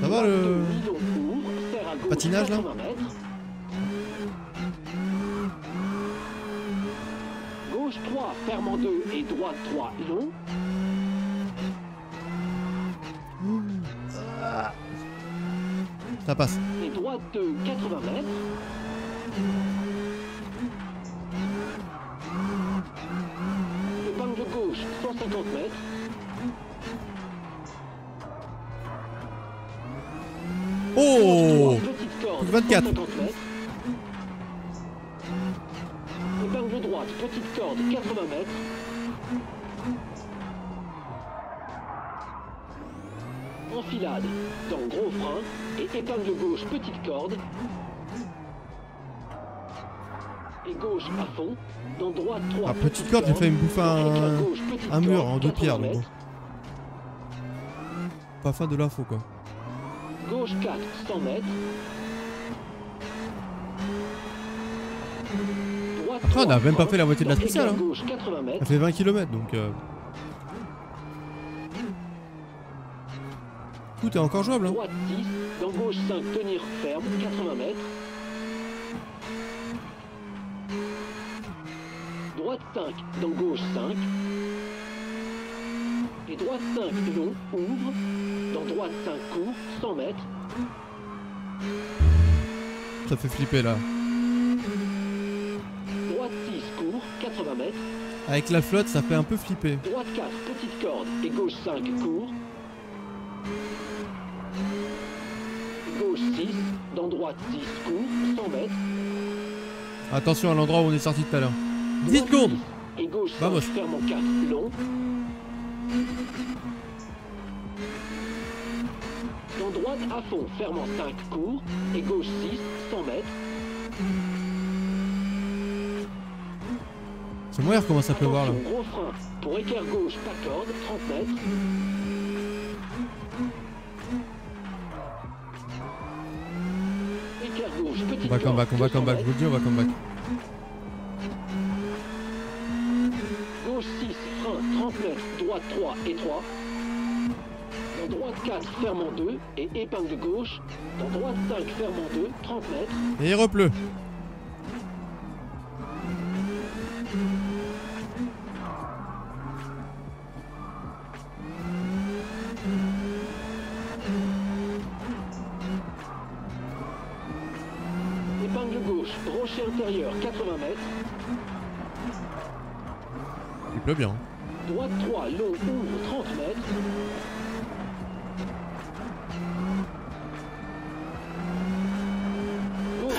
Speaker 1: Ça va, le-
Speaker 2: 2, mi-long, ouvre, serre à gauche,
Speaker 1: Patinage, là
Speaker 2: 80 mètres. Gauche 3, ferme en 2 et droite 3, long.
Speaker 1: Ça passe.
Speaker 2: Et droite 2, 80 mètres. Épingle gauche, 150 mètres.
Speaker 1: Oh
Speaker 2: Gauche 3, petite corde,
Speaker 1: Plus 24.
Speaker 2: 150 mètres. Épingle droite, petite corde, 80 mètres. Enfilade, dans gros frein, et épingle gauche, petite corde. Et gauche à fond, dans droite 3.
Speaker 1: Ah, petite corde, j'ai failli me bouffer un- un mur en deux pierres, donc bon. Pas fin de l'info quoi.
Speaker 2: Gauche 4, 100 mètres. Droite
Speaker 1: Après, on
Speaker 2: 3,
Speaker 1: même pas
Speaker 2: 30,
Speaker 1: fait la moitié de la spéciale, hein.
Speaker 2: gauche 80 mètres.
Speaker 1: Ça fait 20 km donc. euh, Tout est encore jouable. Hein.
Speaker 2: Droite 6, dans gauche 5, tenir ferme, 80 mètres. Droite 5, dans gauche 5. Et droite 5, long, ouvre. Dans droite 5, court, 100 mètres.
Speaker 1: Ça fait flipper là.
Speaker 2: Droite 6, court, 80 mètres.
Speaker 1: Avec la flotte, ça fait un peu flipper.
Speaker 2: Droite 4, petite corde. Et gauche 5, court. Gauche 6, dans droite 6, court, 100 mètres.
Speaker 1: Attention à l'endroit où on est sorti tout à l'heure. 10
Speaker 2: Droite
Speaker 1: secondes
Speaker 2: 6, Et gauche 5,
Speaker 1: Vamos.
Speaker 2: ferme en 4, long. Dans droite à fond, ferme en 5, court. Et gauche 6, 100 mètres.
Speaker 1: C'est moyen comment ça peut voir là.
Speaker 2: Gros frein. Pour équerre gauche, pas corde, 30 mètres.
Speaker 1: On va come back, on va come back, je vous le dis, on va come back.
Speaker 2: Gauche 6, frein, 30 mètres, droite 3, étroit. Dans droite 4, ferme en 2 et épingle gauche. Dans droite 5, ferme en 2, 30 mètres.
Speaker 1: Et il repleut. Pleut bien.
Speaker 2: Droite 3, long, ouvre, 30 mètres.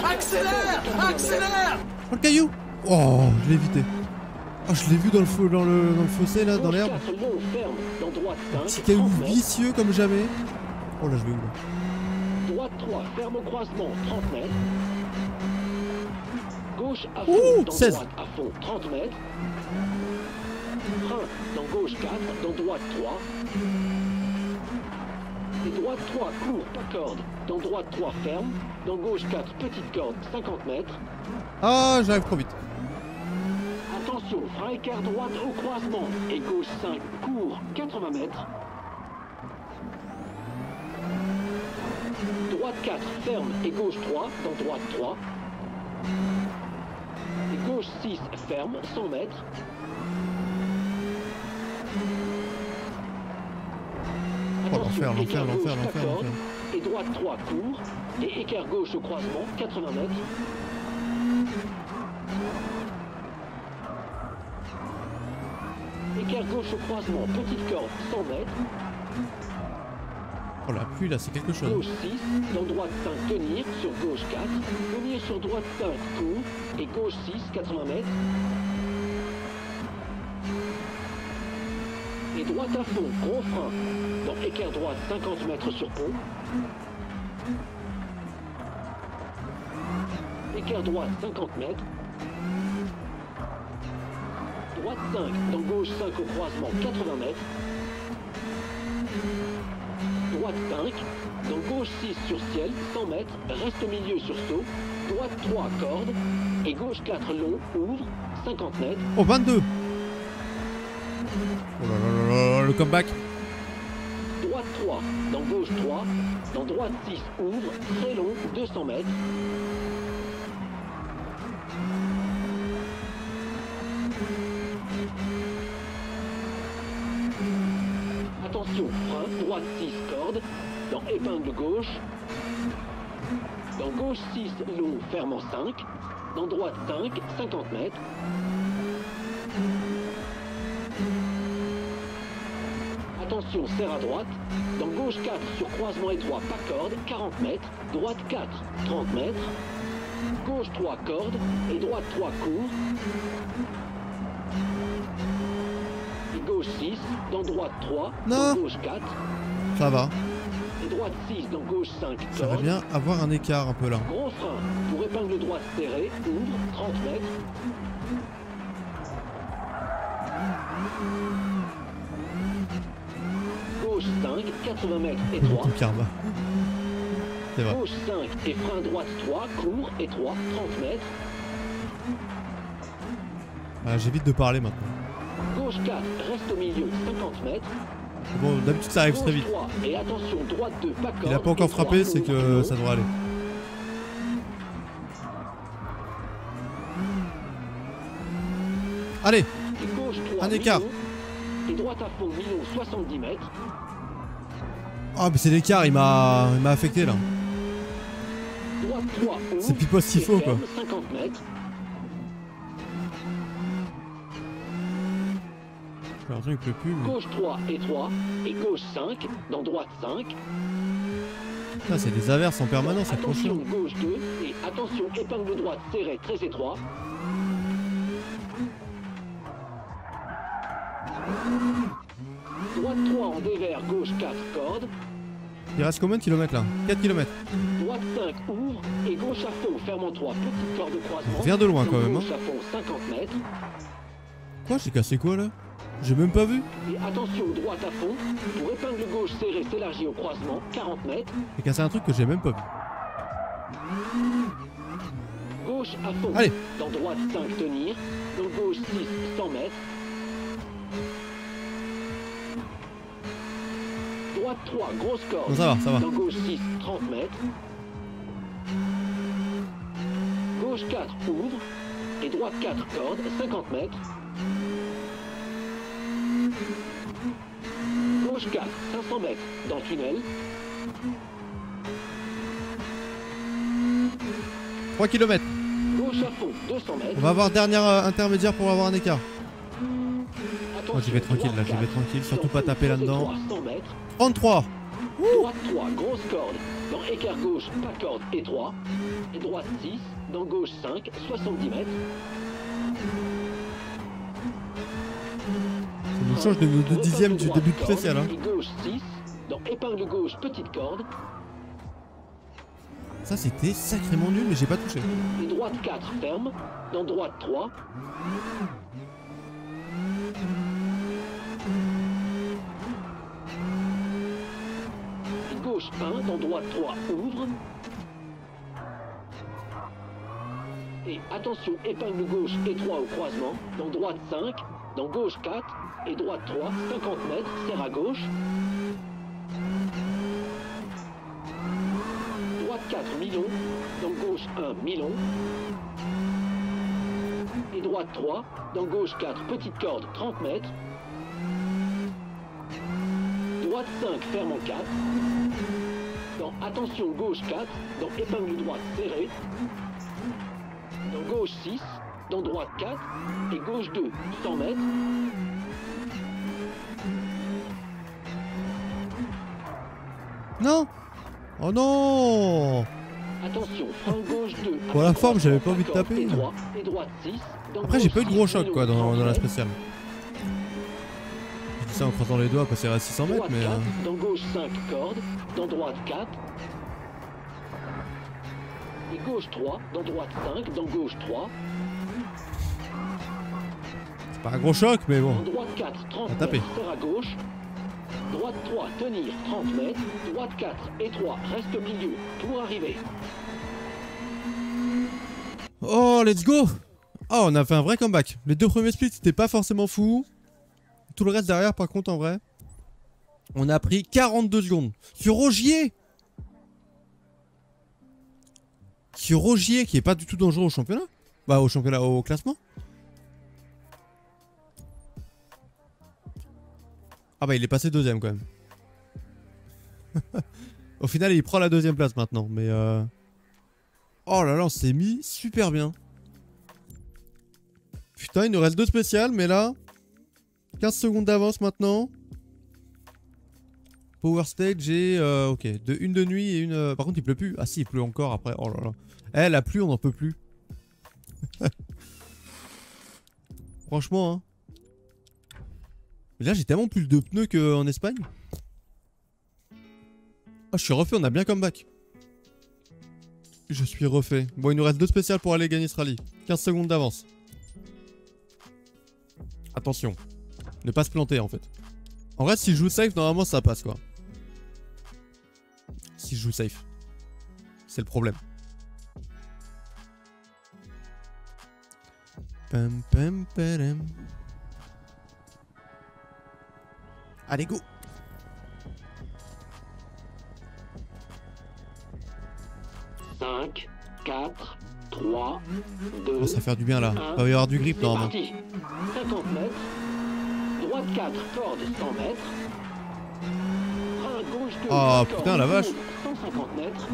Speaker 3: Accélère
Speaker 2: 80 mètres.
Speaker 3: Accélère
Speaker 1: Oh le caillou Oh, je l'ai évité. Oh, je l'ai vu dans le, fo- dans le, dans le fossé là, dans l'herbe.
Speaker 2: 4, long, ferme. Dans droite 5,
Speaker 1: Petit caillou
Speaker 2: 30 mètres.
Speaker 1: vicieux comme jamais. Oh là, je vais où là?
Speaker 2: Droite 3, ferme au croisement, 30 mètres. Gauche à fond,
Speaker 1: Ouh,
Speaker 2: dans
Speaker 1: 16.
Speaker 2: droite à fond, 30 mètres. Frein, dans gauche 4, dans droite 3. Et droite 3, court, pas corde. Dans droite 3, ferme. Dans gauche 4, petite corde, 50 mètres.
Speaker 1: Ah, j'arrive trop vite.
Speaker 2: Attention, frein écart droite au croisement. Et gauche 5, court, 80 mètres. Droite 4, ferme. Et gauche 3, dans droite 3. Et gauche 6, ferme, 100 mètres.
Speaker 1: Oh, l'enfer, l'enfer,
Speaker 2: écart
Speaker 1: l'enfer, l'enfer.
Speaker 2: Et droite 3, court. Et écart gauche au croisement, 80 mètres. Écart gauche au croisement, petite corde, 100 mètres.
Speaker 1: Oh la pluie là, c'est quelque chose.
Speaker 2: Gauche 6, dans droite 5, tenir, sur gauche 4. Tenir sur droite 5, court. Et gauche 6, 80 mètres. Fond, gros frein. Dans écart droite, 50 mètres sur pont. Écart droite, 50 mètres. Droite 5, dans gauche 5 au croisement, 80 mètres. Droite 5, dans gauche 6 sur ciel, 100 mètres, reste au milieu sur saut. Droite 3, corde. Et gauche 4, long, ouvre, 50 mètres.
Speaker 1: Oh, 22 Oh là là là là, le comeback.
Speaker 2: Droite 3, dans gauche 3, dans droite 6, ouvre, très long, 200 mètres. Attention, frein, droite 6, corde, dans épingle gauche. Dans gauche 6, long, ferme en 5. Dans droite 5, 50 mètres. Attention, serre à droite. Dans gauche 4, sur croisement étroit, pas corde, 40 mètres. Droite 4, 30 mètres. Gauche 3, corde. Et droite 3, court. Et gauche 6, dans droite 3,
Speaker 1: Non.
Speaker 2: dans gauche 4.
Speaker 1: Ça va.
Speaker 2: Et droite 6, dans gauche 5,
Speaker 1: J'aimerais
Speaker 2: corde.
Speaker 1: bien avoir un écart un peu là.
Speaker 2: Gros frein pour épingle droite serrée, ouvre, 30 mètres. Gauche 5, 80 mètres.
Speaker 1: Ton karma. C'est vrai.
Speaker 2: Gauche 5 et frein droite 3, court, étroit, 30 mètres.
Speaker 1: Ah, J'évite de parler maintenant.
Speaker 2: Gauche 4, reste au milieu, 50 mètres.
Speaker 1: Bon, d'habitude ça arrive très vite.
Speaker 2: 3 et attention, droite 2, pas.
Speaker 1: Il a pas encore frappé, c'est que ça devrait aller. Allez,
Speaker 2: Et gauche 3,
Speaker 1: Un écart.
Speaker 2: Et droite à fond, million, 70 mètres.
Speaker 1: Ah mais c'est l'écart, il m'a, il m'a affecté là.
Speaker 2: 3.
Speaker 1: C'est pile pas ce qu'il
Speaker 2: et
Speaker 1: faut, quoi.
Speaker 2: ferme, 50 mètres.
Speaker 1: J'ai l'impression qu'il pleut plus. mais-
Speaker 2: Gauche 3, étroit. Et gauche 5, dans droite 5.
Speaker 1: Ah, c'est des averses en permanence, c'est trop
Speaker 2: Attention,
Speaker 1: chiant.
Speaker 2: gauche 2. Et attention, épingle droite serrée, très étroit. Droite 3 en dévers, gauche 4, corde.
Speaker 1: Il reste combien de kilomètres là 4 kilomètres.
Speaker 2: Droite 5, ouvre. Et gauche à fond, fermant 3, petite corde de croisement.
Speaker 1: On vient de loin, quand même, hein.
Speaker 2: Gauche à fond, 50 mètres.
Speaker 1: Quoi, j'ai cassé quoi là J'ai même pas vu.
Speaker 2: Et attention, droite à fond. Pour épingle gauche serrée, s'élargit au croisement, 40 mètres.
Speaker 1: J'ai cassé un truc que j'ai même pas vu.
Speaker 2: Gauche à fond.
Speaker 1: Allez.
Speaker 2: Dans droite 5 tenir. Dans gauche 6 100 mètres. Droite 3 grosse corde.
Speaker 1: Non, ça va, ça va.
Speaker 2: Dans gauche 6 30 mètres. Gauche 4 ouvre. Et droite 4 corde 50 mètres. Gauche 4 500 mètres. Dans tunnel.
Speaker 1: 3 kilomètres.
Speaker 2: Gauche à fond 200 mètres.
Speaker 1: On va avoir dernière euh, intermédiaire pour avoir un écart. Moi j'y vais tranquille là, j'y vais tranquille, surtout pas taper là-dedans.
Speaker 2: 100 mètres.
Speaker 1: 33
Speaker 2: Droite 3, grosse corde. Dans écart gauche, pas corde, étroit. Et droite 6, dans gauche 5, 70 mètres.
Speaker 1: Ça nous change de, de dixième du début de spécial hein.
Speaker 2: Et gauche 6, dans épingle gauche, petite corde.
Speaker 1: Ça c'était sacrément nul mais j'ai pas touché.
Speaker 2: Et droite 4, ferme. Dans droite 3. Et gauche 1, dans droite 3, ouvre. Et attention, épingle gauche étroit au croisement. Dans droite 5, dans gauche 4 et droite 3, 50 mètres, serre à gauche. Droite 4, Milon. Dans gauche 1, Milon. Et droite 3. Dans gauche 4, petite corde, 30 mètres. Droite 5, ferme en 4. Attention, gauche 4. Dans épingle droite serrée. Dans gauche 6. Dans droite 4. Et gauche 2, 100 mètres.
Speaker 1: Non Oh non
Speaker 2: Attention, frein gauche 2.
Speaker 1: Pour la forme, j'avais pas envie de taper.
Speaker 2: droite 6. Dans
Speaker 1: Après j'ai pas eu de
Speaker 2: 6,
Speaker 1: gros choc quoi dans,
Speaker 2: 30
Speaker 1: dans la spéciale. Ça en croisant les doigts passer à 600 mètres mais...
Speaker 2: 4,
Speaker 1: euh,
Speaker 2: dans gauche 5 cordes, dans droite 4. Et gauche 3, dans droite 5, dans gauche 3.
Speaker 1: C'est pas un gros choc mais bon.
Speaker 2: Dans droite 4, 30
Speaker 1: À taper.
Speaker 2: mètres, serre à gauche. Droite 3, tenir, 30 mètres. Droite 4, étroit, reste au milieu. Pour arriver.
Speaker 1: Oh let's go Oh on a fait un vrai comeback. Les deux premiers splits c'était pas forcément fou. Le reste derrière par contre en vrai. On a pris 42 secondes. Sur Rogier Sur Rogier qui est pas du tout dangereux au championnat Bah au championnat, au classement Ah bah il est passé deuxième quand même. au final il prend la deuxième place maintenant mais euh... Oh là là on s'est mis super bien. Putain il nous reste deux spéciales mais là 15 secondes d'avance maintenant. Power Stage et euh, ok, de une de nuit et une. euh, Par contre, il pleut plus. Ah si, il pleut encore après. Oh là là. Eh, la pluie, on n'en peut plus. Franchement, hein. Mais là, j'ai tellement plus de pneus qu'en Espagne. Ah, je suis refait, on a bien comeback. Je suis refait. Bon, il nous reste deux spéciales pour aller gagner ce rallye. 15 secondes d'avance. Attention. Ne pas se planter en fait. En vrai, si je joue safe, normalement ça passe quoi. Si je joue safe. C'est le problème. Pam, pam, padam. Allez, go
Speaker 2: 5, 4, 3, 2,
Speaker 1: Oh, ça va faire du bien là. Il va y avoir du grip normalement.
Speaker 2: parti 50 mètres. Droite 4, corde 100 mètres. Frein gauche 2.
Speaker 1: Ah,
Speaker 2: corde,
Speaker 1: putain, la vache.
Speaker 2: 150 mètres.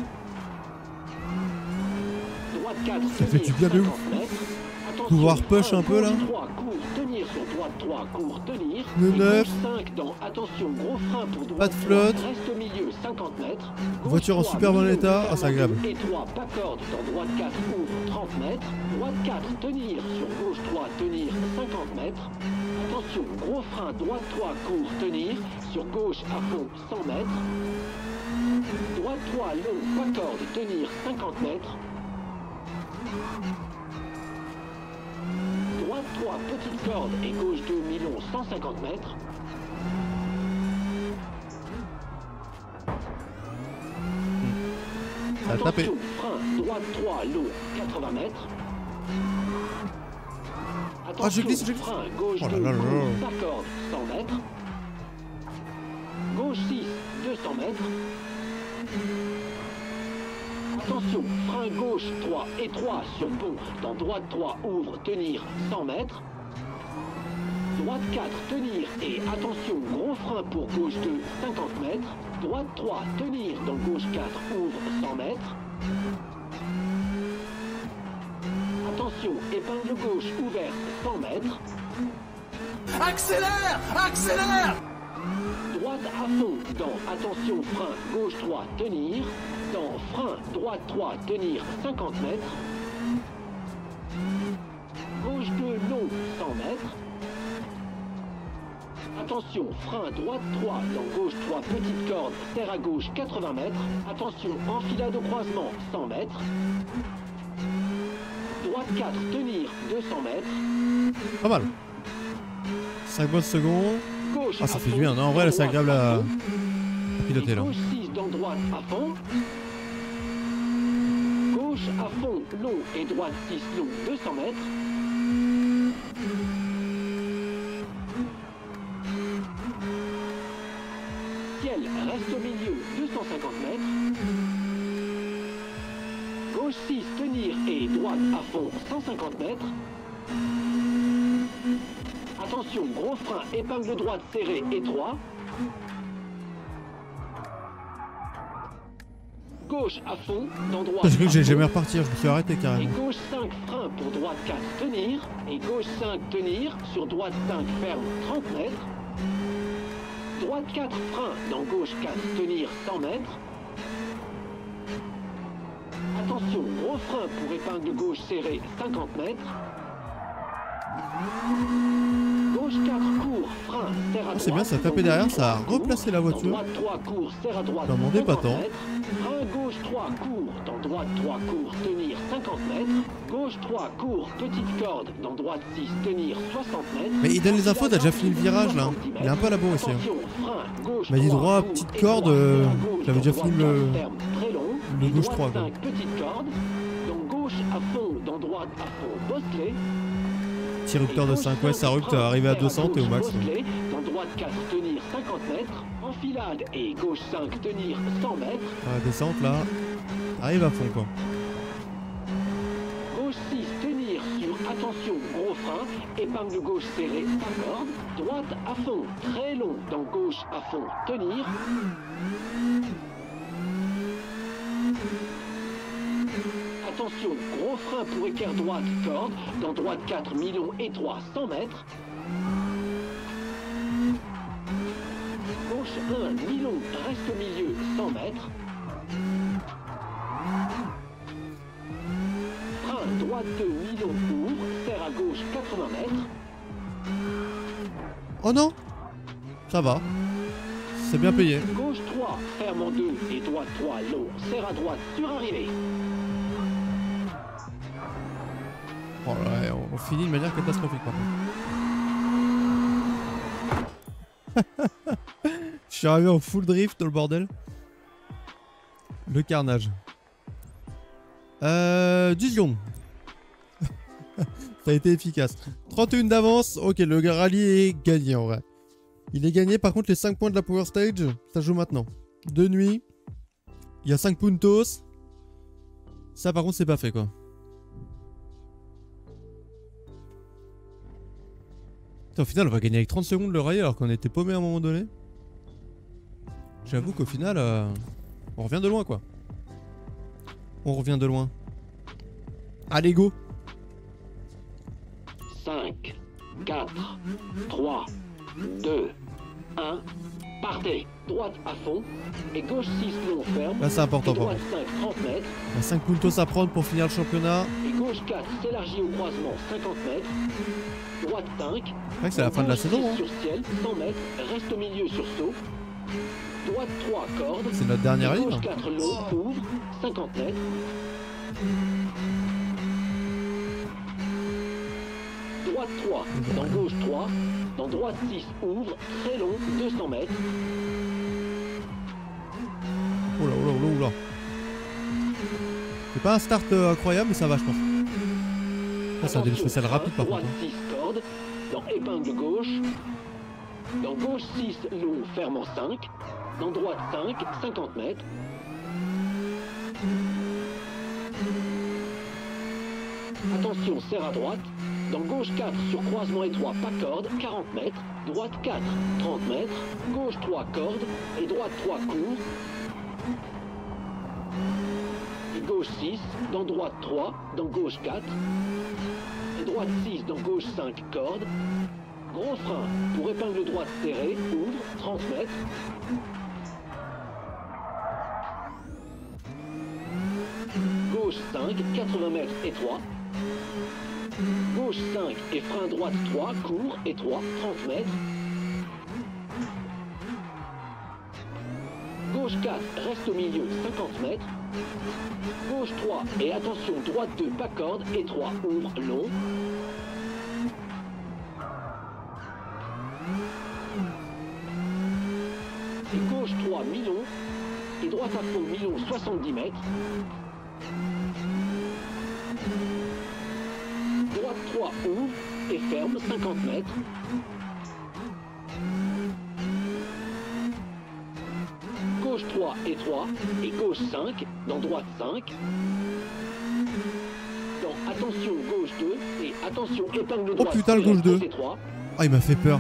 Speaker 2: Droite 4,
Speaker 1: Ça fait du bien de
Speaker 2: 50
Speaker 1: ouf. Pouvoir push un peu, là.
Speaker 2: gauche 3, court, tenir sur droite 3, court, tenir.
Speaker 1: Le
Speaker 2: Et
Speaker 1: neuf.
Speaker 2: gauche 5 dans, attention, gros frein pour droite
Speaker 1: Pas de
Speaker 2: 3,
Speaker 1: flotte.
Speaker 2: Reste au milieu, 50 mètres.
Speaker 1: Voiture en
Speaker 2: 3,
Speaker 1: super bon état. Ah, c'est agréable.
Speaker 2: Et 3, pas corde dans droite 4, ouvre 30 mètres. Droite 4, tenir sur gauche 3, tenir 50 mètres. Attention, gros frein, droite 3, court, tenir. Sur gauche à fond 100 mètres. Droite 3, long, pas corde, tenir 50 mètres. Droite 3, petite corde et gauche 2, mi-long 150 mètres. Attention, frein, droite 3, long, 80 mètres.
Speaker 1: Ah, je glisse, je glisse.
Speaker 2: frein, gauche
Speaker 1: Oh là
Speaker 2: 2,
Speaker 1: là là
Speaker 2: corde, 100 mètres. Gauche 6, 200 mètres. Attention, frein gauche 3, étroit sur pont, dans droite 3, ouvre, tenir, 100 mètres. Droite 4, tenir et attention, gros frein pour gauche 2, 50 mètres. Droite 3, tenir dans gauche 4, ouvre 100 mètres. Attention, épingle gauche ouverte 100 mètres.
Speaker 3: Accélère Accélère
Speaker 2: Droite à fond dans attention, frein gauche 3, tenir. Dans frein droite 3, tenir 50 mètres. Gauche 2, long 100 mètres. Attention, frein droite 3, dans gauche 3, petite corde, serre à gauche 80 mètres. Attention, enfilade au croisement 100 mètres. Droite 4, tenir 200 mètres.
Speaker 1: Pas mal. 5 bonnes secondes.
Speaker 2: Gauche
Speaker 1: Ah, ça fait du bien. Non, en vrai, c'est agréable
Speaker 2: à
Speaker 1: piloter là.
Speaker 2: Gauche 6 dans droite à fond. Gauche à fond, long et droite 6 long, 200 mètres. Ciel reste au milieu, 250 mètres. Gauche 6, tenir et à fond, 150 mètres. Attention, gros frein, épingle droite serrée, étroit. Gauche à fond, dans droite.
Speaker 1: J'ai cru que
Speaker 2: à
Speaker 1: j'allais
Speaker 2: fond.
Speaker 1: jamais repartir. Je me suis arrêté
Speaker 2: Et
Speaker 1: carrément.
Speaker 2: gauche 5, frein pour droite 4, tenir. Et gauche 5, tenir. Sur droite 5, ferme, 30 mètres. Droite 4, frein. Dans gauche 4, tenir, 100 mètres. Attention, gros frein pour épingle gauche serrée, 50 mètres. Gauche 4, court, frein, serre à
Speaker 1: Ah, c'est bien, ça a tapé
Speaker 2: dans
Speaker 1: derrière, ça a
Speaker 2: 3,
Speaker 1: replacé la voiture.
Speaker 2: Droite 3, court, serre à droite,
Speaker 1: J'en demandais pas
Speaker 2: 50
Speaker 1: tant.
Speaker 2: Frein gauche 3, court, dans droite 3, court, tenir 50 mètres. Gauche 3, court, petite corde, dans droite 6, tenir 60 mètres.
Speaker 1: Mais il donne les infos, t'as déjà fini le virage là. Il est un peu à la bourre aussi. hein. M'a dit
Speaker 2: 3,
Speaker 1: droit, petite corde, euh, j'avais déjà fini le-
Speaker 2: 4, ferme, très long.
Speaker 1: le
Speaker 2: Et
Speaker 1: gauche
Speaker 2: droite
Speaker 1: 3, quoi.
Speaker 2: 5, petite corde. Dans gauche à fond, dans droite à fond, bosselet.
Speaker 1: Petit rupteur de 5, ouais, ça rupte, arrivé à 200, t'es au max.
Speaker 2: Dans droite 4, tenir 50 mètres. Enfilade et gauche 5, tenir 100 mètres.
Speaker 1: Ah, descente là. Arrive à fond quoi.
Speaker 2: Gauche 6, tenir sur attention, gros frein. Épingle gauche serrée, pas corde. Droite à fond, très long. Dans gauche à fond, tenir. Attention, gros frein pour équerre droite, corde. Dans droite 4, mi-long étroit, 100 mètres. Gauche 1, mi-long, reste au milieu, 100 mètres. Frein droite 2, mi-long, ouvre, serre à gauche, 80 mètres.
Speaker 1: Oh non Ça va. C'est bien payé.
Speaker 2: Gauche 3, ferme en 2 et droite 3, long, serre à droite, sur arrivée.
Speaker 1: Oh là, on- on finit de manière catastrophique. Je suis arrivé en full drift dans le bordel. Le carnage. Euh, 10 secondes. Ça a été efficace. 31 d'avance. Ok, le rallye est gagné en vrai. Il est gagné. Par contre, les 5 points de la Power Stage, ça joue maintenant. De nuit. Il y a 5 puntos. Ça, par contre, c'est pas fait quoi. Au final, on va gagner avec 30 secondes le rallye alors qu'on était paumé à un moment donné. J'avoue qu'au final, euh, on revient de loin quoi. On revient de loin. Allez, go
Speaker 2: 5, 4, 3, 2, 1. Partez. Droite à fond. Et gauche 6 long ferme.
Speaker 1: Là, c'est important par contre.
Speaker 2: 5, 30 mètres.
Speaker 1: Il y a 5 puntos à prendre pour finir le championnat.
Speaker 2: Et gauche 4 s'élargit au croisement 50 mètres. Droite 5.
Speaker 1: C'est vrai que c'est la fin de la saison.
Speaker 2: 6
Speaker 1: Hein.
Speaker 2: sur ciel, 100 mètres. Reste au milieu sur saut. Droite 3 cordes.
Speaker 1: C'est notre dernière ligne.
Speaker 2: Gauche 4 long, ouvre, 50 mètres. Droite 3, dans gauche 3, dans droite 6, ouvre, très long, 200 mètres.
Speaker 1: Oula, oula, oula, oula. C'est pas un start euh, incroyable, mais ça va, je pense. Ah, ça a des
Speaker 2: Attention,
Speaker 1: spéciales rapides par
Speaker 2: droite
Speaker 1: contre. hein.
Speaker 2: 6 cordes, dans épingle gauche. Dans gauche 6, long, ferme en 5. Dans droite 5, 50 mètres. Attention, serre à droite. Dans gauche 4, sur croisement étroit, pas corde, 40 mètres. Droite 4, 30 mètres. Gauche 3, corde. Et droite 3, court. Et gauche 6, dans droite 3, dans gauche 4. Et droite 6, dans gauche 5, corde. Gros frein pour épingle droite serrée, ouvre, 30 mètres. Gauche 5, 80 mètres étroit. Gauche 5 et frein droite 3, court, étroit, 30 mètres. Gauche 4, reste au milieu, 50 mètres. Gauche 3 et attention, droite 2, pas corde, étroit, ouvre, long. Et gauche 3, mi-long. Et droite à fond, mi-long, 70 mètres. Droite 3, ouvre et ferme, 50 mètres. Gauche 3, étroit. Et gauche 5, dans droite 5. Dans attention, gauche 2. Et attention, épingle droite.
Speaker 1: Oh putain, le gauche 2.
Speaker 2: très étroit.
Speaker 1: Ah, il m'a fait peur.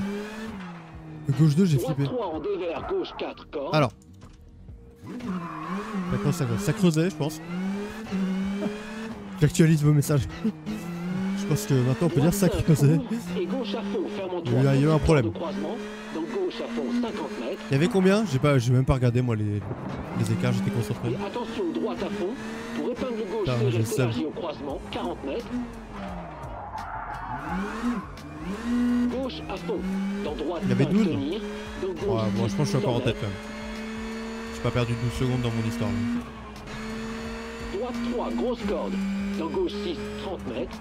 Speaker 1: Le gauche 2, j'ai flippé.
Speaker 2: 3 en dévers, gauche 4, corps.
Speaker 1: Alors. Maintenant, ça, ça creusait, je pense. J'actualise vos messages. je pense que maintenant, on peut dire ça
Speaker 2: ferme en
Speaker 1: Il y a eu- un problème.
Speaker 2: de croisement. Dans gauche à fond, 50 mètres.
Speaker 1: Il y avait combien? J'ai pas, j'ai même pas regardé moi les, les écarts, j'étais concentré.
Speaker 2: Et attention, droite à fond. Pour épingle gauche,
Speaker 1: Putain,
Speaker 2: serrée, au croisement, 40 mètres. Gauche à fond. Dans droite,
Speaker 1: Il y avait
Speaker 2: 5,
Speaker 1: 12.
Speaker 2: tenir. Dans gauche,
Speaker 1: Ouais, moi je
Speaker 2: 10,
Speaker 1: pense que je suis encore en
Speaker 2: 100
Speaker 1: tête quand même. J'ai pas perdu 12 secondes dans mon histoire. là.
Speaker 2: Droite 3, grosse corde. Dans gauche 6, 30 mètres.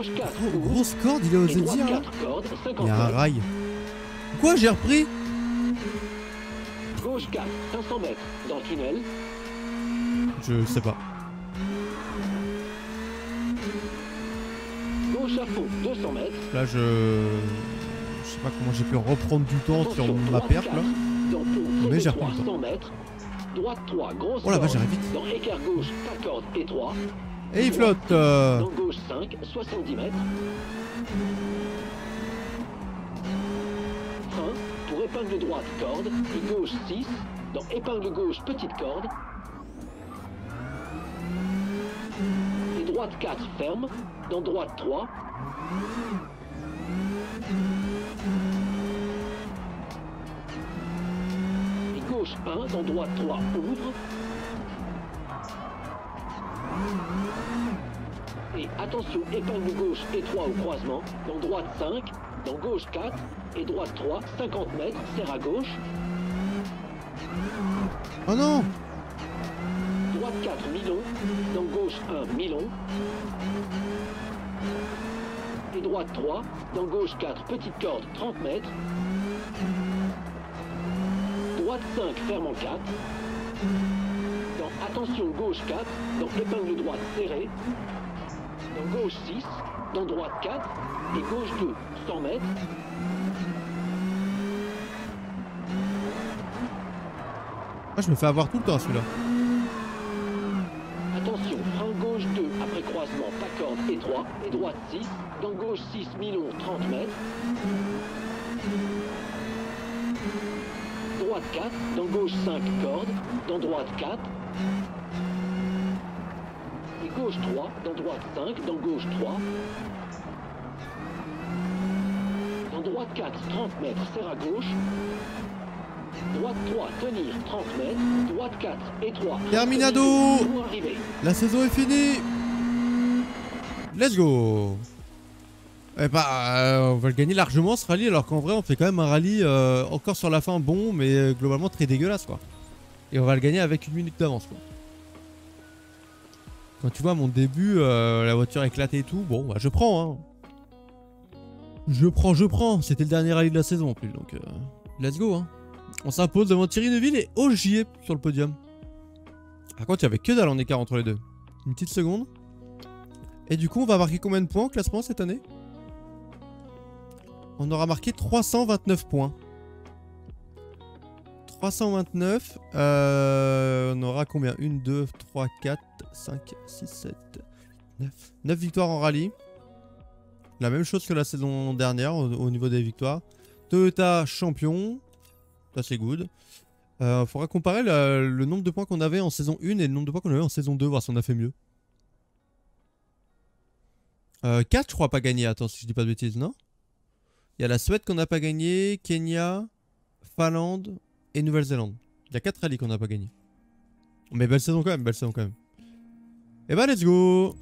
Speaker 2: Gauche 4,
Speaker 1: Oh, grosse corde, il
Speaker 2: Et droite
Speaker 1: dire là
Speaker 2: 4, corde, 50
Speaker 1: Il y a un rail. Quoi, j'ai repris
Speaker 2: Gauche 4, 500 mètres. Dans le tunnel.
Speaker 1: Je sais pas.
Speaker 2: Gauche à fond, 200 mètres.
Speaker 1: Là, je. Je sais pas comment j'ai pu reprendre du temps sur ma perte
Speaker 2: 4,
Speaker 1: là. Mais j'ai repris le temps.
Speaker 2: 100 mètres. Droite 3, grosse
Speaker 1: Oh vache,
Speaker 2: corde.
Speaker 1: j'arrive vite.
Speaker 2: Dans écart gauche, pas corde, étroit.
Speaker 1: Et il flotte euh.
Speaker 2: Dans gauche 5, 70 mètres. Frein, pour épingle droite, corde. Et gauche 6. Dans épingle gauche, petite corde. Et droite 4, ferme. Dans droite 3. Et gauche 1, dans droite 3, ouvre. Attention, épingle gauche étroit au croisement. Dans droite 5, dans gauche 4 et droite 3, 50 mètres, serre à gauche.
Speaker 1: Oh non
Speaker 2: Droite 4, mi-long. Dans gauche 1, mi-long. Et droite 3, dans gauche 4, petite corde, 30 mètres. Droite 5, ferme en 4. Dans attention gauche 4, dans épingle droite serrée, gauche 6, dans droite 4 et gauche 2, 100 mètres.
Speaker 1: Ah, je me fais avoir tout le temps celui-là.
Speaker 2: Attention, frein gauche 2 après croisement, pas corde étroit et droite 6, dans gauche 6, milon 30 mètres. Droite 4, dans gauche 5, corde, dans droite 4. Et gauche 3, dans droite 5, dans gauche 3. Dans droite 4, 30 mètres, serre à gauche. Droite 3, tenir 30 mètres. Droite 4, étroit.
Speaker 1: Terminado
Speaker 2: Pour arriver.
Speaker 1: La saison est finie Let's go Eh bah, euh, on va le gagner largement ce rallye, alors qu'en vrai, on fait quand même un rallye euh, encore sur la fin bon, mais euh, globalement très dégueulasse, quoi. Et on va le gagner avec une minute d'avance, quoi. Quand tu vois mon début, euh, la voiture éclatée et tout, bon, bah je prends, hein. Je prends, je prends. C'était le dernier rallye de la saison en plus, donc euh, let's go, hein. On s'impose devant Thierry Neuville et Ogier sur le podium. Par contre, il y avait que dalle en écart entre les deux. Une petite seconde. Et du coup, on va marquer combien de points au classement cette année? On aura marqué 329 points. 329. euh, on aura combien? 1, 2, 3, 4, 5, 6, 7, 9. 9 victoires en rallye. La même chose que la saison dernière au, au niveau des victoires. Toyota champion. Ça c'est good. Euh, faudra comparer le, nombre de points qu'on avait en saison 1 et le nombre de points qu'on avait en saison 2, voir si on a fait mieux. Euh, 4, je crois, pas gagné. Attends, si je dis pas de bêtises, non? Il y a la Suède qu'on n'a pas gagné, Kenya, Finlande et Nouvelle-Zélande. Il y a 4 rallyes qu'on n'a pas gagné. Mais belle saison quand même, belle saison quand même. Et bah, let's go